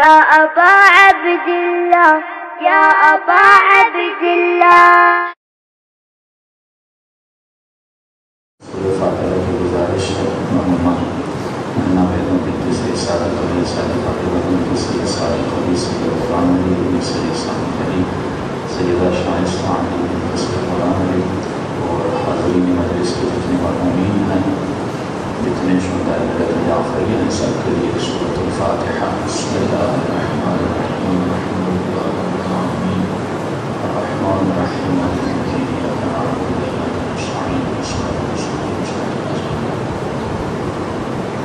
يا أبا عبد الله، يا أبا عبد الله. سیدہ شاہ اسلام اور حاضرین مجلس کے رکھنے والوں ہیں definition that الذين آخرين سأكري سورة الفاتحة بسم الله الرحمن الرحيم الحمد لله رب العالمين الرحمن الرحيم مالك يوم الدين إياك نعبد وإياك نستعين صراط المستقيم صراط الذين أنعمت عليهم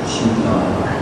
بسم الله الرحمن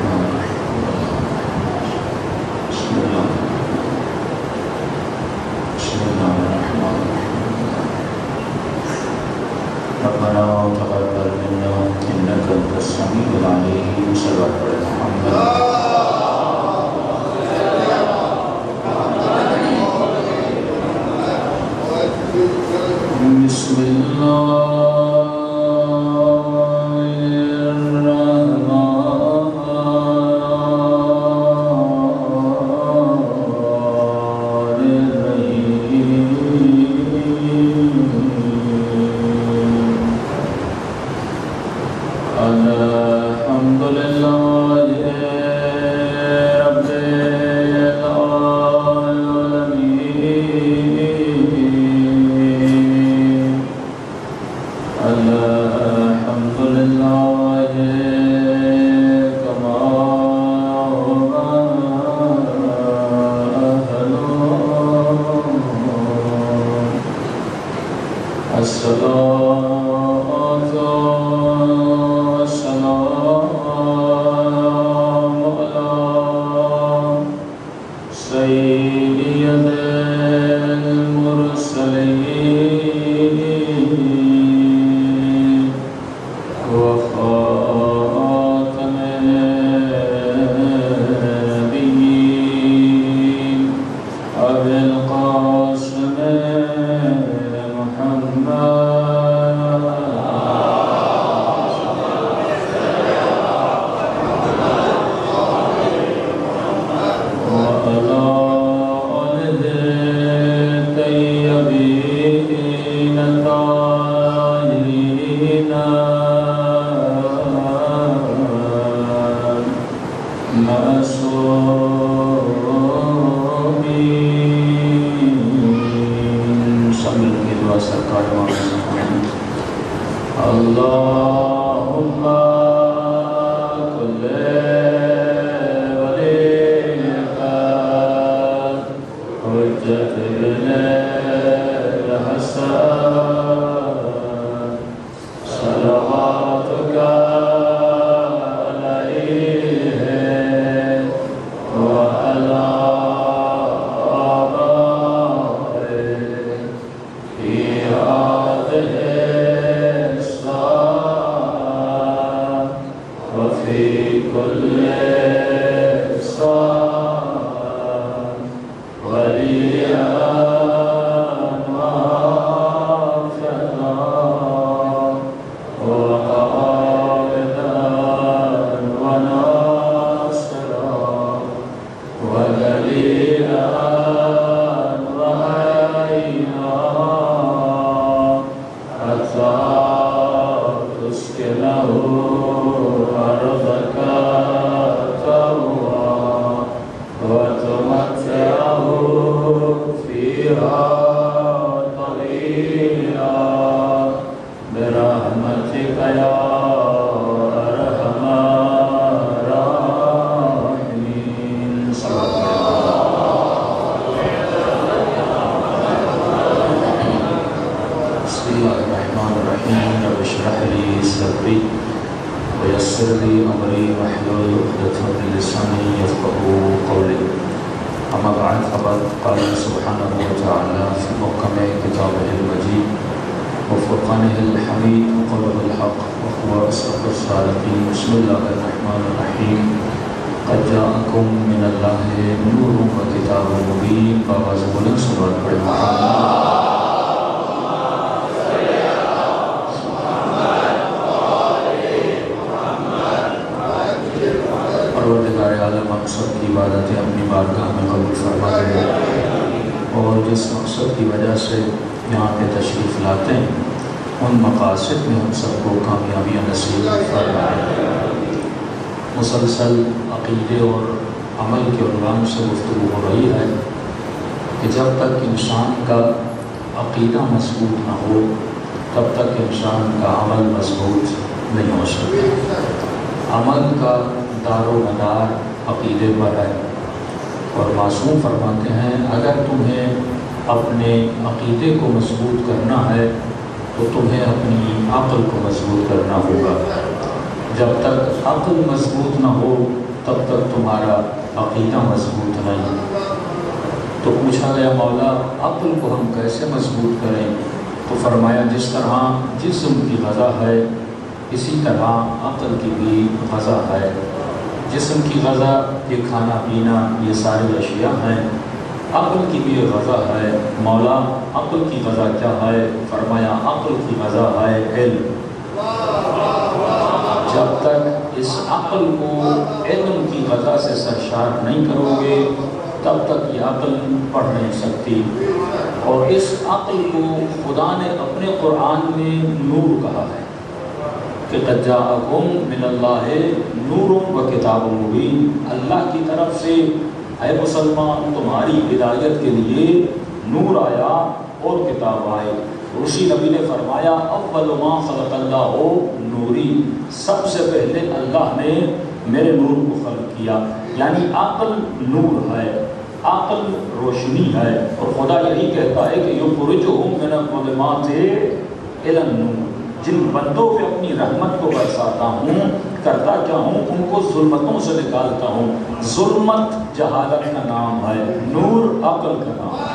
مسلسل عقیدے اور عمل کے عنوان سے گفتگو ہو رہی ہے کہ جب تک انسان کا عقیدہ مضبوط نہ ہو، تب تک انسان کا عمل مضبوط نہیں ہو سکتا۔ عمل کا دار و مدار عقیدے پر ہے اور معصوم فرماتے ہیں، اگر تمہیں اپنے عقیدے کو مضبوط کرنا ہے، تو تمہیں اپنی عقل کو مضبوط کرنا ہوگا۔ جب تک عقل مضبوط نہ ہو، تب تک تمہارا عقیدہ مضبوط نہیں تو پوچھا گیا مولا، عقل کو ہم کیسے مضبوط کریں؟ تو فرمایا، جس طرح جسم کی غذا ہے، اسی طرح عقل کی بھی غذا ہے۔ جسم کی غذا، یہ کھانا پینا، یہ ساری اشیاء ہیں۔ عقل کی بھی غذا ہے۔ مولا، عقل کی غذا کیا ہے؟ فرمایا، عقل کی غذا ہے، علم۔ جب تک اس عقل کو علم کی غذا سے سرشار نہیں کرو گے، تب تک یہ عقل پڑھ نہیں سکتی۔ اور اس عقل کو خدا نے اپنے قرآن میں نور کہا ہے کہ من اللہ نور و کتاب مبین۔ اللہ کی طرف سے، اے مسلمان، تمہاری ہدایت کے لیے نور آیا اور کتاب آئے روشی نبی نے فرمایا، اول ما خلق اللہ ہو نوری، سب سے پہلے اللہ نے میرے نور کو خلق کیا۔ یعنی عقل نور ہے، عقل روشنی ہے۔ اور خدا یہی کہتا ہے کہ یو پرج ہوں میں نظمات جن بندوں پہ اپنی رحمت کو برساتا ہوں، کرتا کیا ہوں، ان کو ظلمتوں سے نکالتا ہوں۔ ظلمت جہالت کا نام ہے، نور عقل کا نام۔ ہے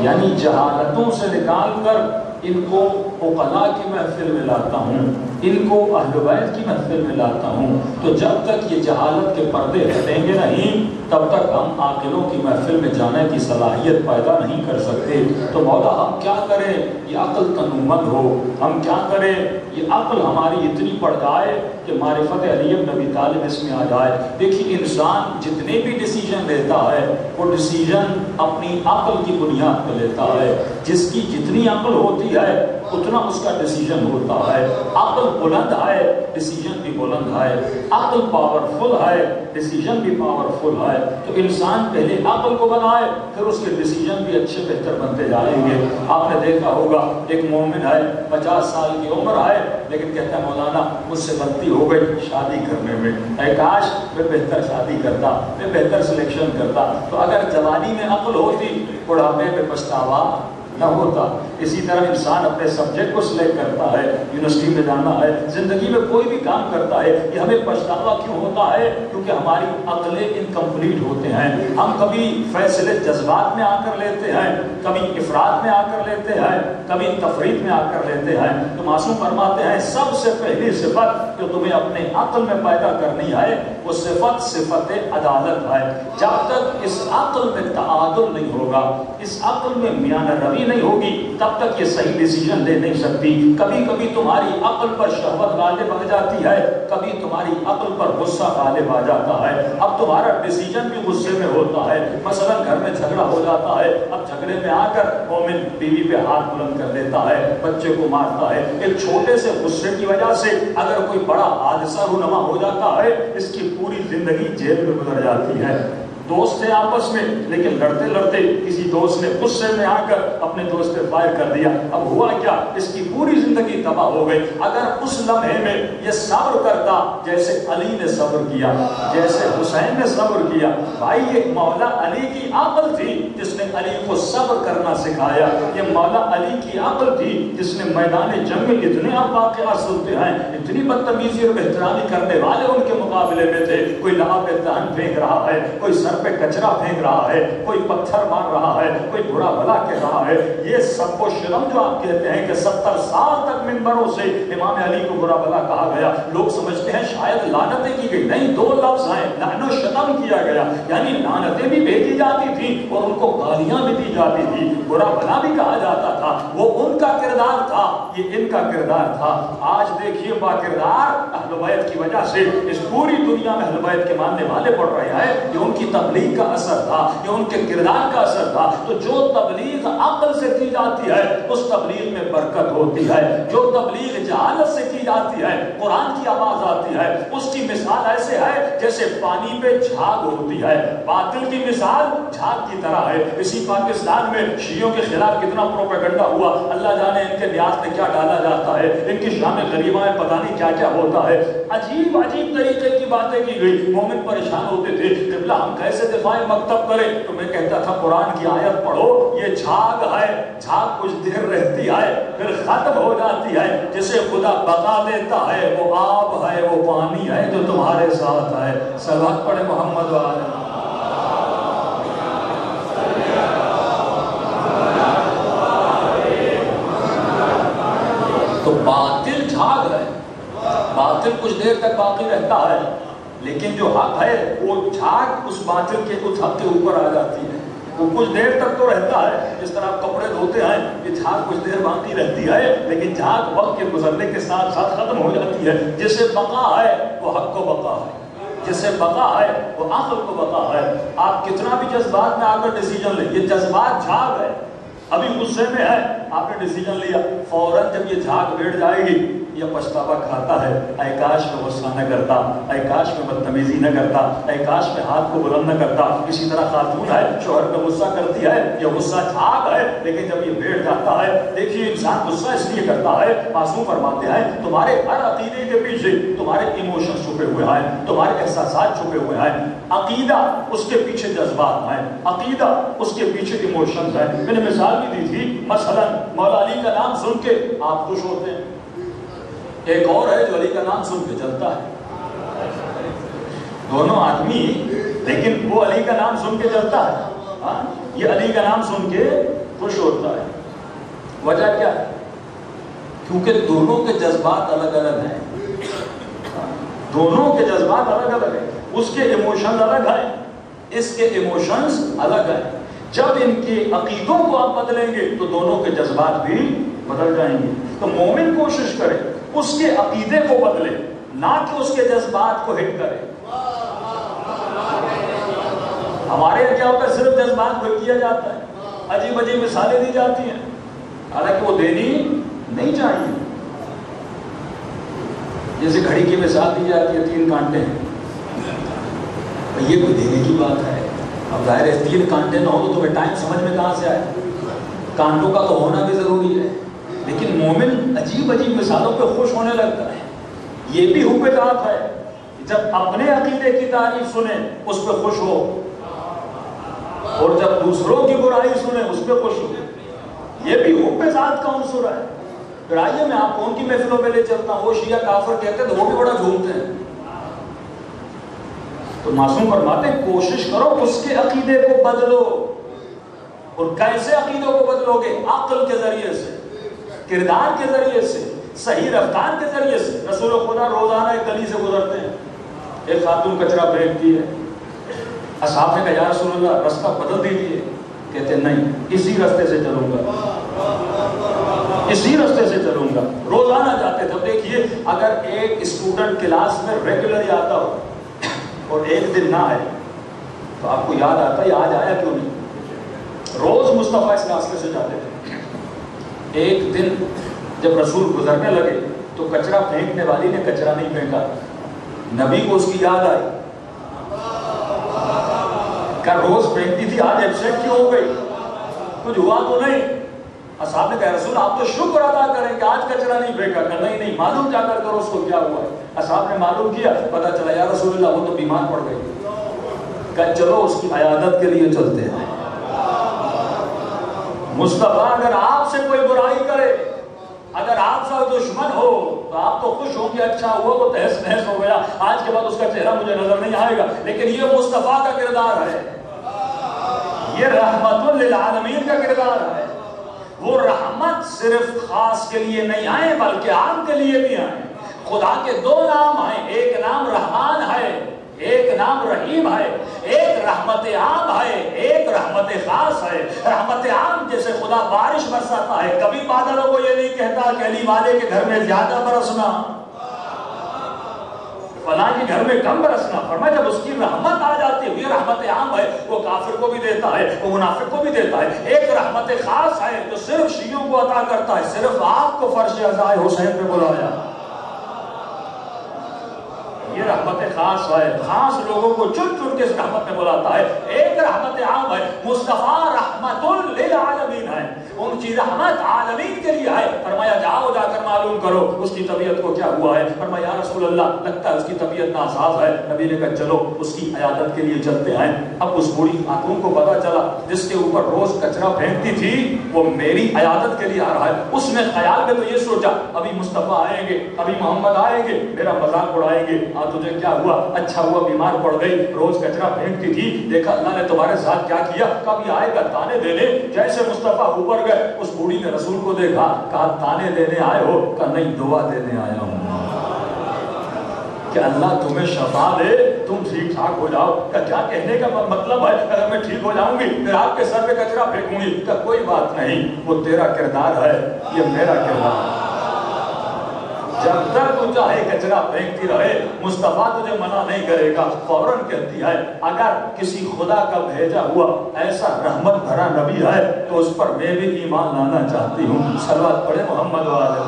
یعنی جہالتوں سے نکال کر ان کو اقلا کی محفل میں لاتا ہوں۔ ان کو اہل بیت کی محفل میں لاتا ہوں۔ تو جب تک یہ جہالت کے پردے ہٹیں گے نہیں، تب تک ہم عاقلوں کی محفل میں جانے کی صلاحیت پیدا نہیں کر سکتے۔ تو مولا، ہم کیا کریں؟ یہ عقل تنومند ہو۔ ہم کیا کریں؟ یہ عقل ہماری اتنی پڑ جائے کہ معرفت علیم نبی طالب اس میں آ جائے۔ دیکھیے، انسان جتنے بھی ڈیسیجن لیتا ہے، وہ ڈیسیجن اپنی عقل کی بنیاد پہ لیتا ہے۔ جس کی جتنی عقل ہوتی ہے، اتنا اس کا ڈیسیجن ہوتا ہے۔ عقل بلند ہے ڈیسیجن بھی بلند ہے۔ عقل پاورفل ہے ڈیسیجن بھی پاورفل ہے۔ تو انسان پہلے عقل کو بنائے، پھر اس کے ڈیسیجن بھی اچھے بہتر بنتے جائیں گے۔ آپ نے دیکھا ہوگا، ایک مومن ہے، پچاس سال کی عمر ہے، لیکن کہتا ہے، مولانا، مجھ سے غلطی ہو گئی شادی کرنے میں۔ اے کاش، میں بہتر شادی کرتا، میں بہتر سلیکشن کرتا۔ تو اگر جوانی میں عقل ہوتی، بڑھاپے میں پچھتاوا نہ ہوتا۔ اسی طرح انسان اپنے سبجیکٹ کو سلیکٹ کرتا ہے یونیورسٹی میں جانا ہے، زندگی میں کوئی بھی کام کرتا ہے کہ ہمیں پچھتاوا کیوں ہوتا ہے؟ کیونکہ ہماری عقلیں انکمپلیٹ ہوتے ہیں۔ ہم کبھی فیصلے جذبات میں آ کر لیتے ہیں، کبھی افراد میں آ کر لیتے ہیں، کبھی تفریح میں آ کر لیتے ہیں۔ تو معصوم فرماتے ہیں، سب سے پہلی صفت جو تمہیں اپنے عقل میں پیدا کرنی ہے، وہ صفت صفت عدالت ہے۔ جب تک اس عقل میں تعادل نہیں ہوگا، اس عقل میں میان روی نہیں ہوگی، تب تب تک یہ صحیح ڈیسیجن لے نہیں سکتی۔ کبھی کبھی تمہاری عقل پر شہوت غالب آ جاتی ہے، کبھی تمہاری عقل پر غصہ غالب آ جاتا ہے۔ اب تمہارا ڈیسیجن بھی غصے میں ہوتا ہے۔ مثلا گھر میں جھگڑا ہو جاتا ہے، اب جھگڑے میں آ کر مومن بیوی پہ ہاتھ بلند کر دیتا ہے، بچے کو مارتا ہے۔ ایک چھوٹے سے غصے کی وجہ سے اگر کوئی بڑا حادثہ رونما ہو جاتا ہے، اس کی پوری زندگی جیل میں گزر جاتی ہے۔ دوست تھے آپس میں، لیکن لڑتے لڑتے کسی دوست نے غصے میں آ کر اپنے دوست پہ فائر کر دیا۔ اب ہوا کیا؟ اس کی پوری زندگی تباہ ہو گئی۔ اگر اس لمحے میں یہ صبر کرتا جیسے علی نے صبر کیا، جیسے حسین نے صبر کیا، بھائی یہ مولا علی کی عقل تھی جس نے علی کو صبر کرنا سکھایا۔ یہ مولا علی کی عقل تھی جس نے میدان جنگ میں اتنے آپ واقعات سنتے ہیں، اتنی بدتمیزی اور بہترانی کرنے والے ان کے مقابلے میں تھے۔ کوئی لہا پہ دہن پھینک رہا ہے، کوئی سر پہ کچرا پھینک رہا ہے، کوئی پتھر مار رہا ہے، کوئی برا بلا کہہ رہا ہے۔ یہ سب کو شرم جو آپ کہتے ہیں کہ ستر سال تک منبروں سے امام علی کو برا بلا کہا گیا۔ لوگ سمجھتے ہیں شاید لانتیں کی گئی۔ نہیں، دو لفظ ہیں۔ لعن و شتم کیا گیا۔ یعنی لانتیں بھی بھیجی جاتی تھی اور ان کو گالیاں بھی دی جاتی تھی برا بنا بھی کہا جاتا تھا۔ وہ ان کا کردار تھا۔ یہ ان کا کردار تھا۔ آج دیکھیے با کردار اہل بیت کی وجہ سے اس پوری دنیا میں اہل بیت کے ماننے والے پڑھ رہے ہیں یہ ان کی تبلیغ کا اثر تھا یہ ان کے کردار کا اثر تھا، تو جو تبلیغ عقل سے کی جاتی ہے، اس تبلیغ میں برکت ہوتی ہے۔ جو تبلیغ جہالت سے کی جاتی ہے، قرآن کی آواز آتی ہے، اس کی مثال ایسے ہے جیسے پانی پہ جھاگ ہوتی ہے۔ باطل کی مثال جھاگ کی طرح ہے۔ اسی پاکستان میں شیعوں کے خلاف کتنا پروپیگنڈا ہوا۔ اللہ جانے ان کے نیاز میں کیا ڈالا جاتا ہے۔ ان کی شام غریبہ میں پتہ نہیں کیا کیا ہوتا ہے۔ عجیب عجیب طریقے کی باتیں کی گئی۔ مومن پریشان ہوتے تھے۔ قبلہ ہم کیسے دفاع مکتب کریں تو میں کہتا تھا قرآن کی آیت پڑھو، یہ جھاگ ہے، جھاگ کچھ دیر رہتی ہے، پھر ختم ہو جاتی ہے، جسے خدا بتا دیتا ہے، وہ آب ہے، وہ پانی ہے جو تمہارے ساتھ ہے۔ سلوات پڑھے محمد والے تو باطل جھاگ ہے۔ باطل کچھ دیر تک باقی رہتا ہے۔ لیکن جو حق ہے وہ جھاگ اس باطل کے اس حق کے اوپر آ جاتی ہے۔ وہ کچھ دیر تک تو رہتا ہے، جس طرح آپ کپڑے دھوتے ہیں، یہ جھاگ کچھ دیر باقی رہتی ہے، لیکن جھاگ وقت کے گزرنے کے ساتھ ساتھ ختم ہو جاتی ہے۔ جسے بقا ہے، وہ حق کو بقا ہے۔ جسے بقا ہے، وہ عقل کو بقا ہے۔ آپ کتنا بھی جذبات میں آ کر ڈیسیجن لیں، یہ جذبات جھاگ ہے۔ ابھی غصے میں ہے، آپ نے ڈیسیجن لیا۔ فوراً جب یہ جھاگ بیٹھ جائے گی یہ پچھتاوا کھاتا ہے، اے کاش میں غصہ نہ کرتا، اے کاش میں بدتمیزی نہ کرتا، اے کاش میں ہاتھ کو بلند نہ کرتا۔ اسی طرح خاتون ہے شوہر پہ غصہ کرتی ہے یہ غصہ جھاگ ہے، لیکن جب یہ بیٹھ جاتا ہے، دیکھیے انسان غصہ اس لیے کرتا ہے، معصوم فرماتے ہیں، تمہارے ہر عقیدے کے پیچھے تمہارے ایموشن چھپے ہوئے ہیں، تمہارے احساسات چھپے ہوئے ہیں۔ عقیدہ اس کے پیچھے جذبات ہیں، عقیدہ اس کے پیچھے ایموشنز ہیں۔ میں نے مثال بھی دی تھی، مثلا مولا علی کا نام سن کے آپ خوش ہوتے ہیں۔ ایک اور ہے جو علی کا نام سن کے چلتا ہے۔ دونوں آدمی، لیکن وہ علی کا نام سن کے چلتا ہے۔ ہاں، یہ علی کا نام سن کے خوش ہوتا ہے۔ وجہ کیا ہے؟ کیونکہ دونوں کے جذبات الگ الگ ہیں۔ دونوں کے جذبات الگ الگ ہیں۔ اس کے ایموشن الگ ہیں۔ اس کے ایموشنز الگ ہیں۔ جب ان کے عقیدوں کو آپ بدلیں گے تو دونوں کے جذبات بھی بدل جائیں گے۔ تو مومن کوشش کرے۔ اس کے عقیدے کو بدلے، نہ کہ اس کے جذبات کو ہٹ کرے۔ ہمارے یہاں کیا ہوتا ہے؟ صرف جذبات کو کیا جاتا ہے۔ عجیب عجیب مثالیں دی جاتی ہیں۔ حالانکہ وہ دینی نہیں چاہیے۔ جیسے گھڑی کی مثال دی جاتی ہے، تین کانٹے۔ ہیں یہ کوئی دینے کی بات ہے؟ اب ظاہر ہے تین کانٹے نہ ہو تو تمہیں ٹائم سمجھ میں کہاں سے آئے؟ کانٹوں کا تو ہونا بھی ضروری ہے۔ لیکن مومن عجیب عجیب مثالوں پہ خوش ہونے لگتا ہے۔ یہ بھی حب ہے جب اپنے عقیدے کی تعریف سنیں اس پہ خوش ہو۔ اور جب دوسروں کی برائی سنیں اس پہ خوش ہو۔ یہ بھی حب ذات کا عنصر ہے۔ پھر آئیے میں آپ کون کی محفلوں میں لے چلتا ہوں؟ وہ شیعہ کافر کہتے ہیں تو وہ بھی بڑا جھومتے ہیں۔ تو معصوم فرماتے ہیں، کوشش کرو اس کے عقیدے کو بدلو۔ اور کیسے عقیدوں کو بدلو گے؟ عقل کے ذریعے سے۔ کردار کے ذریعے سے، صحیح رفتار کے ذریعے سے رسول خدا روزانہ ایک گلی سے گزرتے ہیں۔ ایک خاتون کچرا پھینکتی ہے۔ اصحاب نے کہا، یا رسول اللہ، رستہ بدل دیجیے کہتے ہیں، نہیں، اسی رستے سے چلوں گا۔ اسی رستے سے چلوں گا۔ روزانہ جاتے تھے دیکھیے، اگر ایک اسٹوڈنٹ کلاس میں ریگولرلی آتا ہو اور ایک دن نہ آئے، تو آپ کو یاد آتا ہے آج آیا کیوں نہیں؟ روز مصطفیٰ اس راستے سے جاتے تھے۔ ایک دن جب رسول گزرنے لگے تو کچرا پھینکنے والی نے کچرا نہیں پھینکا۔ نبی کو اس کی یاد آئی۔ کہ روز پھینکتی تھی؟ آج ایبسینٹ کیوں ہو گئی؟ کچھ ہوا تو نہیں۔ اصحاب نے کہا، رسول، آپ تو شکر ادا کریں کہ آج کچرا نہیں پھینکا۔ کہ نہیں نہیں، معلوم جا کر کرو اس کو کیا ہوا ہے؟ اصحاب نے معلوم کیا پتا چلا، یا رسول اللہ، وہ تو بیمار پڑ گئی کہ چلو، اس کی عیادت کے لیے چلتے ہیں۔ مصطفیٰ، اگر آپ سے کوئی برائی کرے، اگر آپ کا دشمن ہو، تو آپ تو خوش ہوں گے اچھا ہوا، وہ تحس نحس ہو گیا۔ آج کے بعد اس کا چہرہ مجھے نظر نہیں آئے گا۔ لیکن یہ مصطفیٰ کا کردار ہے۔ یہ رحمت للعالمین کا کردار ہے۔ وہ رحمت صرف خاص کے لیے نہیں آئے، بلکہ عام کے لیے بھی آئے۔ خدا کے دو نام ہیں۔ ایک نام رحمان ہے۔ ایک نام رحیم ہے، ایک رحمت عام ہے، ایک رحمت خاص ہے۔ رحمت عام جیسے خدا بارش برساتا ہے۔ کبھی بادلوں کو یہ نہیں کہتا کہ علی والے کے گھر میں زیادہ برسنا۔ فلاں کے گھر میں کم برسنا۔ فرمایا جب اس کی رحمت آ جاتی ہے یہ رحمت عام ہے، وہ کافر کو بھی دیتا ہے، وہ منافق کو بھی دیتا ہے۔ ایک رحمت خاص ہے جو صرف شیعوں کو عطا کرتا ہے، صرف آپ کو فرش ازائے حسین پہ بلایا۔ یہ رحمت خاص ہے، خاص لوگوں کو چن چن کے اس رحمت میں بلاتا ہے۔ ایک رحمت عام ہے، مصطفیٰ رحمت للعالمین ہے۔ ان کی رحمت عالمین کے لیے ہے۔ فرمایا، جاؤ، جا کر معلوم کرو اس کی طبیعت کو کیا ہوا ہے۔ فرمایا، یا رسول اللہ، لگتا ہے اس کی طبیعت ناساز ہے۔ نبی نے کہا، چلو، اس کی عیادت کے لیے چلتے ہیں۔ اب اس بوڑھی خاتون کو پتا چلا، جس کے اوپر روز کچرا پھینکتی تھی، وہ میری عیادت کے لیے آ رہا ہے۔ اس نے خیال میں تو یہ سوچا، ابھی مصطفیٰ آئیں گے، ابھی محمد آئیں گے، میرا مذاق اڑائیں گے۔ آج تجھے کیا ہوا؟ اچھا ہوا، بیمار پڑ گئی، روز کچرا پھینکتی تھی۔ دیکھا، اللہ نے تمہارے ساتھ کیا کیا؟ کبھی آئے گا تانے دینے جیسے مصطفیٰ اوپر گئے اس بوڑھی نے رسول کو دیکھا، کہا، تانے دینے آئے ہو؟ کہا، نہیں، دعا دینے آیا ہوں۔ کہ اللہ تمہیں شفا دے، تم ٹھیک ٹھاک ہو جاؤ۔ کہ کیا کہنے کا مطلب ہے؟ اگر میں ٹھیک ہو جاؤں گی پھر آپ کے سر پہ کچرا پھینکوں گی۔ کہ کوئی بات نہیں، وہ تیرا کردار ہے، یہ میرا کردار ہے۔ جب تک تو چاہے کچرا پھینکتی رہے، مصطفیٰ تجھے منع نہیں کرے گا، فوراً کہتی ہے، اگر کسی خدا کا بھیجا ہوا ایسا رحمت بھرا نبی ہے، تو اس پر میں بھی ایمان لانا چاہتی ہوں۔ سلوات پڑھے محمد والے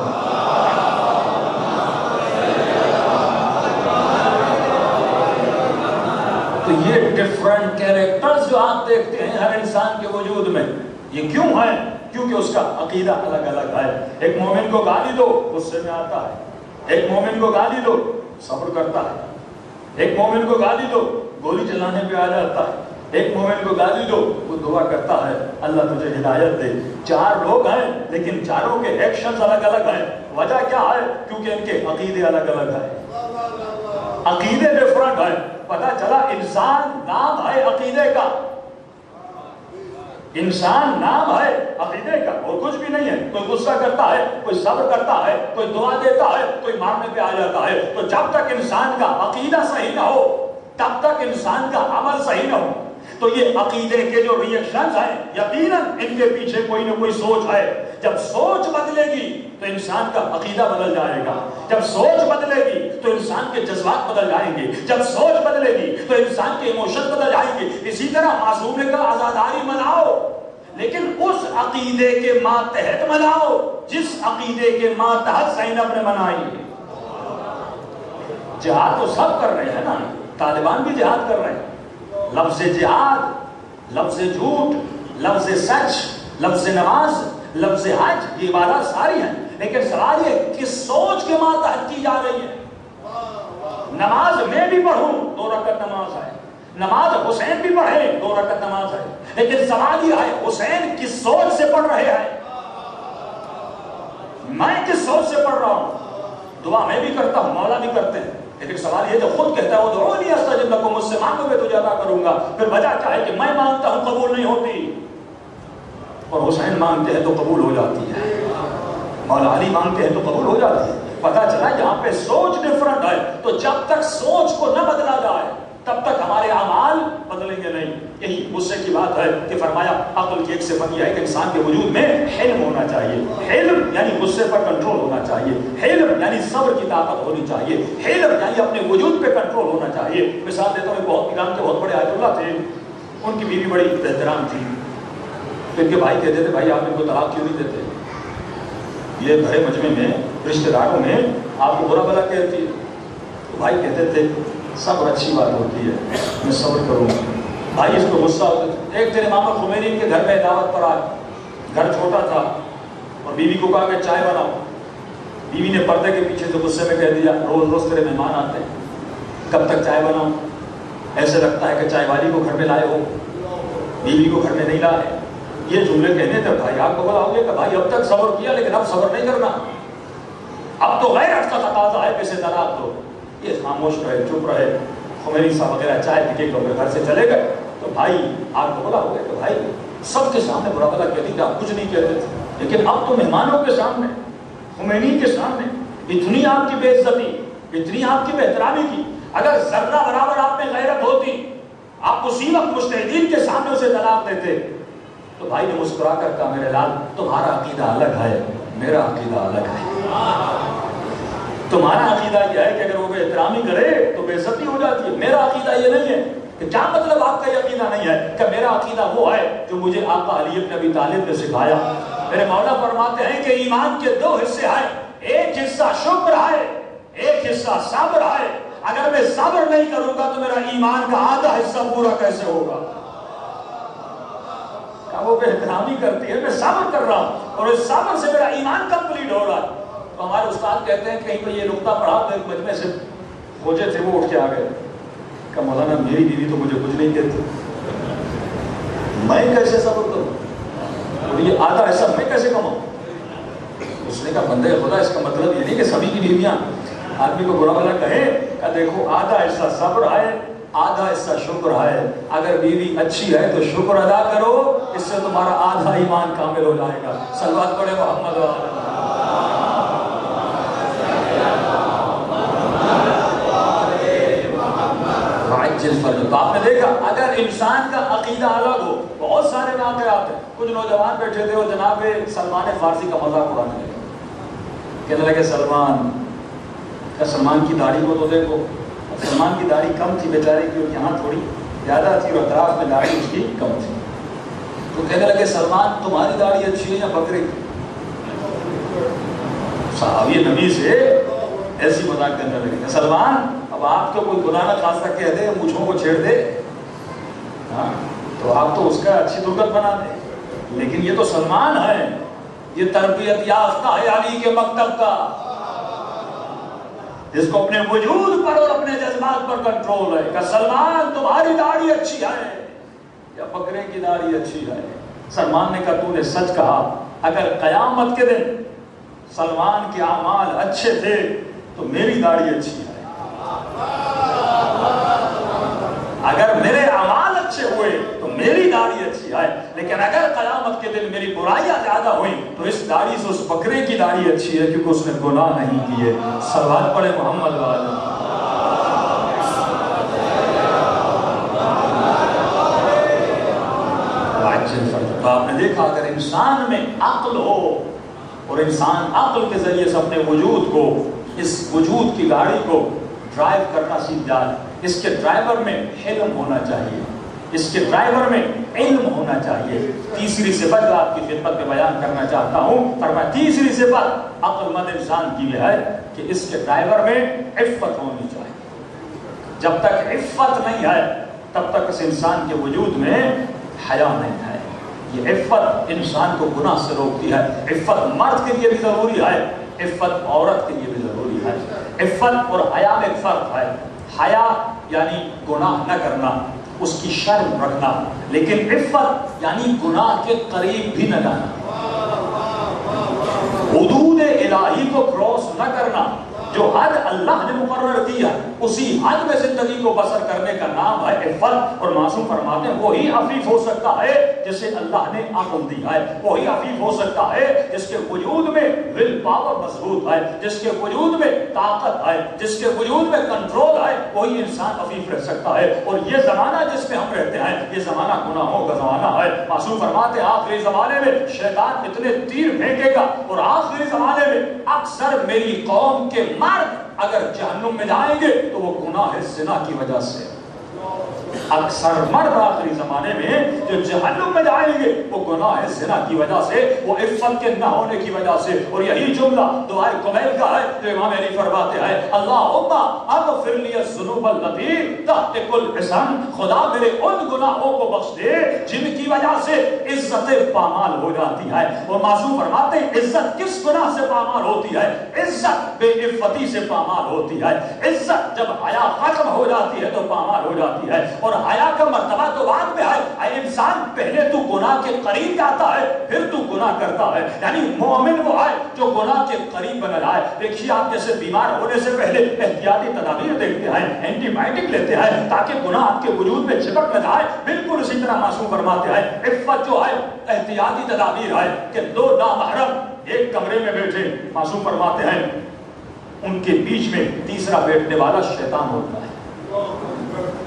تو یہ ڈفرنٹ کیریکٹرز جو آپ دیکھتے ہیں ہر انسان کے وجود میں، یہ کیوں ہے کیونکہ اس کا عقیدہ الگ الگ ہے۔ ایک مومن کو گالی دو، غصے میں آتا ہے۔ ایک مومن کو گالی دو، صبر کرتا ہے۔ ایک مومن کو گالی دو، گولی چلانے پہ آ جاتا ہے۔ ایک مومن کو گالی دو، وہ دعا کرتا ہے، اللہ تجھے ہدایت دے۔ چار لوگ ہیں، لیکن چاروں کے ایکشنز الگ الگ ہیں۔ وجہ کیا ہے؟ کیونکہ ان کے عقیدے الگ الگ ہیں۔ عقیدے ڈفرنٹ ہیں۔ پتا چلا، انسان نام ہے عقیدے کا۔ انسان نام ہے، عقیدے کا اور کچھ بھی نہیں ہے۔ کوئی غصہ کرتا ہے، کوئی صبر کرتا ہے، کوئی دعا دیتا ہے، کوئی مارنے پہ آ جاتا ہے۔ تو جب تک انسان کا عقیدہ صحیح نہ ہو، تب تک انسان کا عمل صحیح نہ ہو۔ تو یہ عقیدے کے جو ریئیکشنز ہیں، یقیناً ان کے پیچھے کوئی نہ کوئی سوچ ہے۔ جب سوچ بدلے گی تو انسان کا عقیدہ بدل جائے گا۔ جب سوچ بدلے گی تو انسان کے جذبات بدل جائیں گے۔ جب سوچ بدلے گی تو انسان کے ایموشن بدل جائیں گے۔ اسی طرح معصوم نے کہا آزاداری مناؤ، لیکن اس عقیدے کے ماتحت مناؤ جس عقیدے کے ماتحت زینب نے منائی۔ جہاد تو سب کر رہے ہیں نا۔ طالبان بھی جہاد کر رہے ہیں۔ لفظ جہاد، لفظ جھوٹ، لفظ سچ، لفظ نماز لفظ حج یہ عبادات ساری ہیں، لیکن سوال یہ کس سوچ کے ماتحت کی جا رہی ہے۔ نماز میں بھی پڑھوں دو رکعت نماز ہے نماز حسین بھی پڑھے دو رکعت نماز ہے لیکن سوال یہ ہے، حسین کس سوچ سے پڑھ رہے ہیں؟ میں کس سوچ سے پڑھ رہا ہوں؟ دعا میں بھی کرتا ہوں، مولا بھی کرتے ہیں۔ لیکن سوال یہ جو خود کہتا ہے، وہ دعا نہیں ہستا جب کو مجھ سے مانگو گے تو جی ادا کروں گا۔ پھر وجہ کیا ہے کہ میں مانگتا ہوں، قبول نہیں ہوتی؟ اور حسین مانگتے ہیں تو قبول ہو جاتی ہے۔ مولا علی مانگتے ہیں تو قبول ہو جاتی ہے۔ پتا چلا یہاں پہ سوچ ڈفرنٹ ہے۔ تو جب تک سوچ کو نہ بدلا جائے، تب تک ہمارے اعمال بدلیں گے نہیں۔ یہی غصے کی بات ہے کہ فرمایا، عقل کی ایک صفت یہ ہے کہ انسان کے وجود میں حلم ہونا چاہیے۔ حلم یعنی غصے پر کنٹرول ہونا چاہیے۔ حلم یعنی صبر کی طاقت ہونی چاہیے۔ حلم یعنی اپنے وجود پہ کنٹرول ہونا چاہیے۔ مثال دیتا ہوں بہت ایران کے بہت بڑے آیت اللہ تھے۔ ان کی بیوی بڑی احترام تھی۔ ان کے بھائی کہتے تھے، بھائی آپ ان کو طلاق کیوں نہیں دیتے؟ یہ بڑے مجمع میں رشتہ داروں میں آپ کو برا بلا کہتی ہے تو بھائی کہتے تھے، صبر اچھی بات ہوتی ہے، میں صبر کروں۔ بھائی اس کو غصہ ہوتا ایک دن امام خمینی کے گھر میں دعوت پر آئے گھر چھوٹا تھا اور بیوی کو کہا کہ چائے بناؤ بیوی نے پردے کے پیچھے سے غصے میں کہہ دیا، روز روز تیرے مہمان آتے ہیں۔ کب تک چائے بناؤ ایسے لگتا ہے کہ چائے والی کو گھر میں لائے ہو۔ بیوی کو گھر میں نہیں لائے یہ جملے کہنے تھے بھائی آپ کو بتاؤ گے کہ بھائی اب تک صبر کیا لیکن اب صبر نہیں کرنا۔ اب تو غیر کا تقاضا ہے کیسے طلاق دو یہ خاموش رہے، چپ رہے، خمینی صاحب وغیرہ چائے پی کے لوگ گھر سے چلے گئے۔ تو بھائی، آپ کو بولا ہو گیا کہ بھائی، سب کے سامنے برا بلا کہتی کہ آپ کچھ نہیں کہتے تھے۔ لیکن اب تو مہمانوں کے سامنے، خمینی کے سامنے، اتنی آپ کی بے عزتی، اتنی آپ کی بے احترامی کی۔ اگر ذرہ برابر آپ میں غیرت ہوتی، آپ اسی وقت مشتحدین کے سامنے اسے طلاق دیتے۔ تو بھائی نے مسکرا کر کہا، میرے لال، تمہارا عقیدہ الگ ہے، میرا عقیدہ الگ ہے۔ تمہارا عقیدہ یہ ہے کہ اگر وہ بے احترامی کرے تو بے عزتی ہو جاتی ہے۔ میرا عقیدہ یہ نہیں ہے کہ کیا مطلب آپ کا یہ عقیدہ نہیں ہے کہ میرا عقیدہ وہ ہے جو مجھے آقا علی ابن ابی طالب نے سکھایا۔ میرے مولا فرماتے ہیں کہ ایمان کے دو حصے آئے ایک حصہ شکر ہے، ایک حصہ صبر ہے۔ اگر میں صبر نہیں کروں گا تو میرا ایمان کا آدھا حصہ پورا کیسے ہوگا؟ وہ بے احترامی کرتی ہے، میں صبر کر رہا ہوں اور اس صبر سے میرا ایمان کمپلیٹ ہو رہا ہے۔ تو ہمارے استاد کہتے ہیں، کہیں پہ یہ نقطہ پڑھا تو ایک مجمع سے فوجے تھے، وہ اٹھ کے آ گئے۔ کہ مولانا، میری بیوی تو مجھے کچھ نہیں کہتی۔ میں کیسے صبر کروں؟ اور یہ آدھا حصہ میں کیسے کماؤں؟ اس نے کہا، بندے، خدا، اس کا مطلب یہ نہیں کہ سبھی کی بیویاں آدمی کو برا بلا کہے کہ دیکھو، آدھا حصہ صبر ہے آدھا حصہ شکر ہے۔ اگر بیوی اچھی ہے تو شکر ادا کرو، اس سے تمہارا آدھا ایمان کامل ہو جائے گا۔ سلوات پڑے محمد تو آپ نے دیکھا، اگر انسان کا عقیدہ الگ ہو، بہت سارے واقعات ہیں۔ کچھ نوجوان بیٹھے تھے، وہ جناب سلمان فارسی کا مذاق اڑانے لگے۔ کہنے لگے، سلمان، کیا سلمان کی داڑھی کو تو دیکھو۔ سلمان کی داڑھی کم تھی، بیچارے کی اور یہاں تھوڑی زیادہ تھی اور اطراف میں داڑھی اس کی کم تھی۔ تو کہنے لگے، سلمان، تمہاری داڑھی اچھی ہے یا بکرے کی صحابی نبی سے ایسی مذاق کرنے لگے سلمان، اب آپ تو کوئی خدا نہ خاصہ کہہ دے مجھوں کو چھیڑ دے۔ ہاں تو آپ تو اس کا اچھی درگت بنا دے۔ لیکن یہ تو سلمان ہے، یہ تربیت یافتہ ہے علی کے مکتب کا۔ جس کو اپنے وجود پر اور اپنے جذبات پر کنٹرول ہے، کہ سلمان تمہاری داڑھی اچھی ہے، یا بکرے کی داڑھی اچھی ہے۔ سلمان نے کہا تو نے سچ کہا، اگر قیامت کے دن سلمان کے اعمال اچھے تھے، تو میری داڑھی اچھی ہے۔ اگر میرے اعمال اچھے ہوئے، تو میری داڑھی اچھی ہے۔ لیکن اگر قیامت کے دن میری برائیاں زیادہ ہوئی تو اس داڑھی سے اس بکرے کی داڑھی اچھی ہے کیونکہ اس نے گناہ نہیں کیے۔ سوال پڑے محمد والے تو آپ نے دیکھا اگر انسان میں عقل ہو اور انسان عقل کے ذریعے سے اپنے وجود کو، اس وجود کی گاڑی کو ڈرائیو کرنا سیکھ جائے، اس کے ڈرائیور میں حلم ہونا چاہیے۔ اس کے ڈرائیور میں علم ہونا چاہیے۔ تیسری صفت جو آپ کی خدمت میں بیان کرنا چاہتا ہوں پر میں تیسری صفت عقل مند انسان کی یہ ہے کہ اس کے ڈرائیور میں عفت ہونی چاہیے۔ جب تک عفت نہیں ہے، تب تک اس انسان کے وجود میں حیا نہیں ہے۔ یہ عفت انسان کو گناہ سے روکتی ہے۔ عفت مرد کے لیے بھی ضروری ہے، عفت عورت کے لیے بھی ضروری ہے۔ عفت اور حیا میں فرق ہے۔ حیا یعنی گناہ نہ کرنا۔ اس کی شرم رکھنا، لیکن عفت یعنی گناہ کے قریب بھی نہ جانا۔ حدود الہی کو کراس نہ کرنا۔ جو حد اللہ نے مقرر کیا، اسی حد میں زندگی کو بسر کرنے کا نام ہے عفت۔ اور معصوم فرماتے ہیں، وہی عفیف ہو سکتا ہے جسے اللہ نے عقل دی ہے۔ وہی عفیف ہو سکتا ہے جس کے وجود میں ول پاور مضبوط ہے، جس کے وجود میں طاقت ہے، جس کے وجود میں کنٹرول ہے۔ وہی انسان عفیف رہ سکتا ہے۔ اور یہ زمانہ جس میں ہم رہتے ہیں، یہ زمانہ گناہوں کا زمانہ ہے۔ معصوم فرماتے ہیں، آخری زمانے میں شیطان اتنے تیر پھینکے گا، اور آخری زمانے میں اکثر میری قوم کے مرد اگر جہنم میں جائیں گے تو وہ گناہ زنا کی وجہ سے اکثر مرد آخری زمانے میں جو جہنم میں جائیں گے وہ گناہ زنا کی وجہ سے، وہ عفت کے نہ ہونے کی وجہ سے۔ اور یہی جملہ دعائے کمیل کا ہے، جو امام علی فرماتے ہیں، اللہم اغفر لی الذنوب التي تحت كل حسن خدا میرے ان گناہوں کو بخش دے جن کی وجہ سے عزت پامال ہو جاتی ہے۔ وہ معصوم فرماتے ہیں، عزت کس گناہ سے پامال ہوتی ہے؟ عزت بے عفتی سے پامال ہوتی ہے۔ عزت جب حیا ختم ہو جاتی ہے تو پامال ہو جاتی ہے۔ اور حیا کا مرتبہ تو بعد میں ہے۔ اے انسان، پہلے تو گناہ کے قریب جاتا ہے، پھر تو گناہ کرتا ہے۔ یعنی مومن وہ ہے جو گناہ کے قریب بن رہا ہے۔ دیکھیے، آپ جیسے بیمار ہونے سے پہلے احتیاطی تدابیر دیکھتے ہیں اینٹی بائیٹک لیتے ہیں، تاکہ گناہ آپ کے وجود میں چپک نہ جائے۔ بالکل اسی طرح معصوم فرماتے ہیں، عفت جو ہے احتیاطی تدابیر ہے کہ دو نامحرم ایک کمرے میں بیٹھے معصوم فرماتے ہیں، ان کے بیچ میں تیسرا بیٹھنے والا شیطان ہوتا ہے۔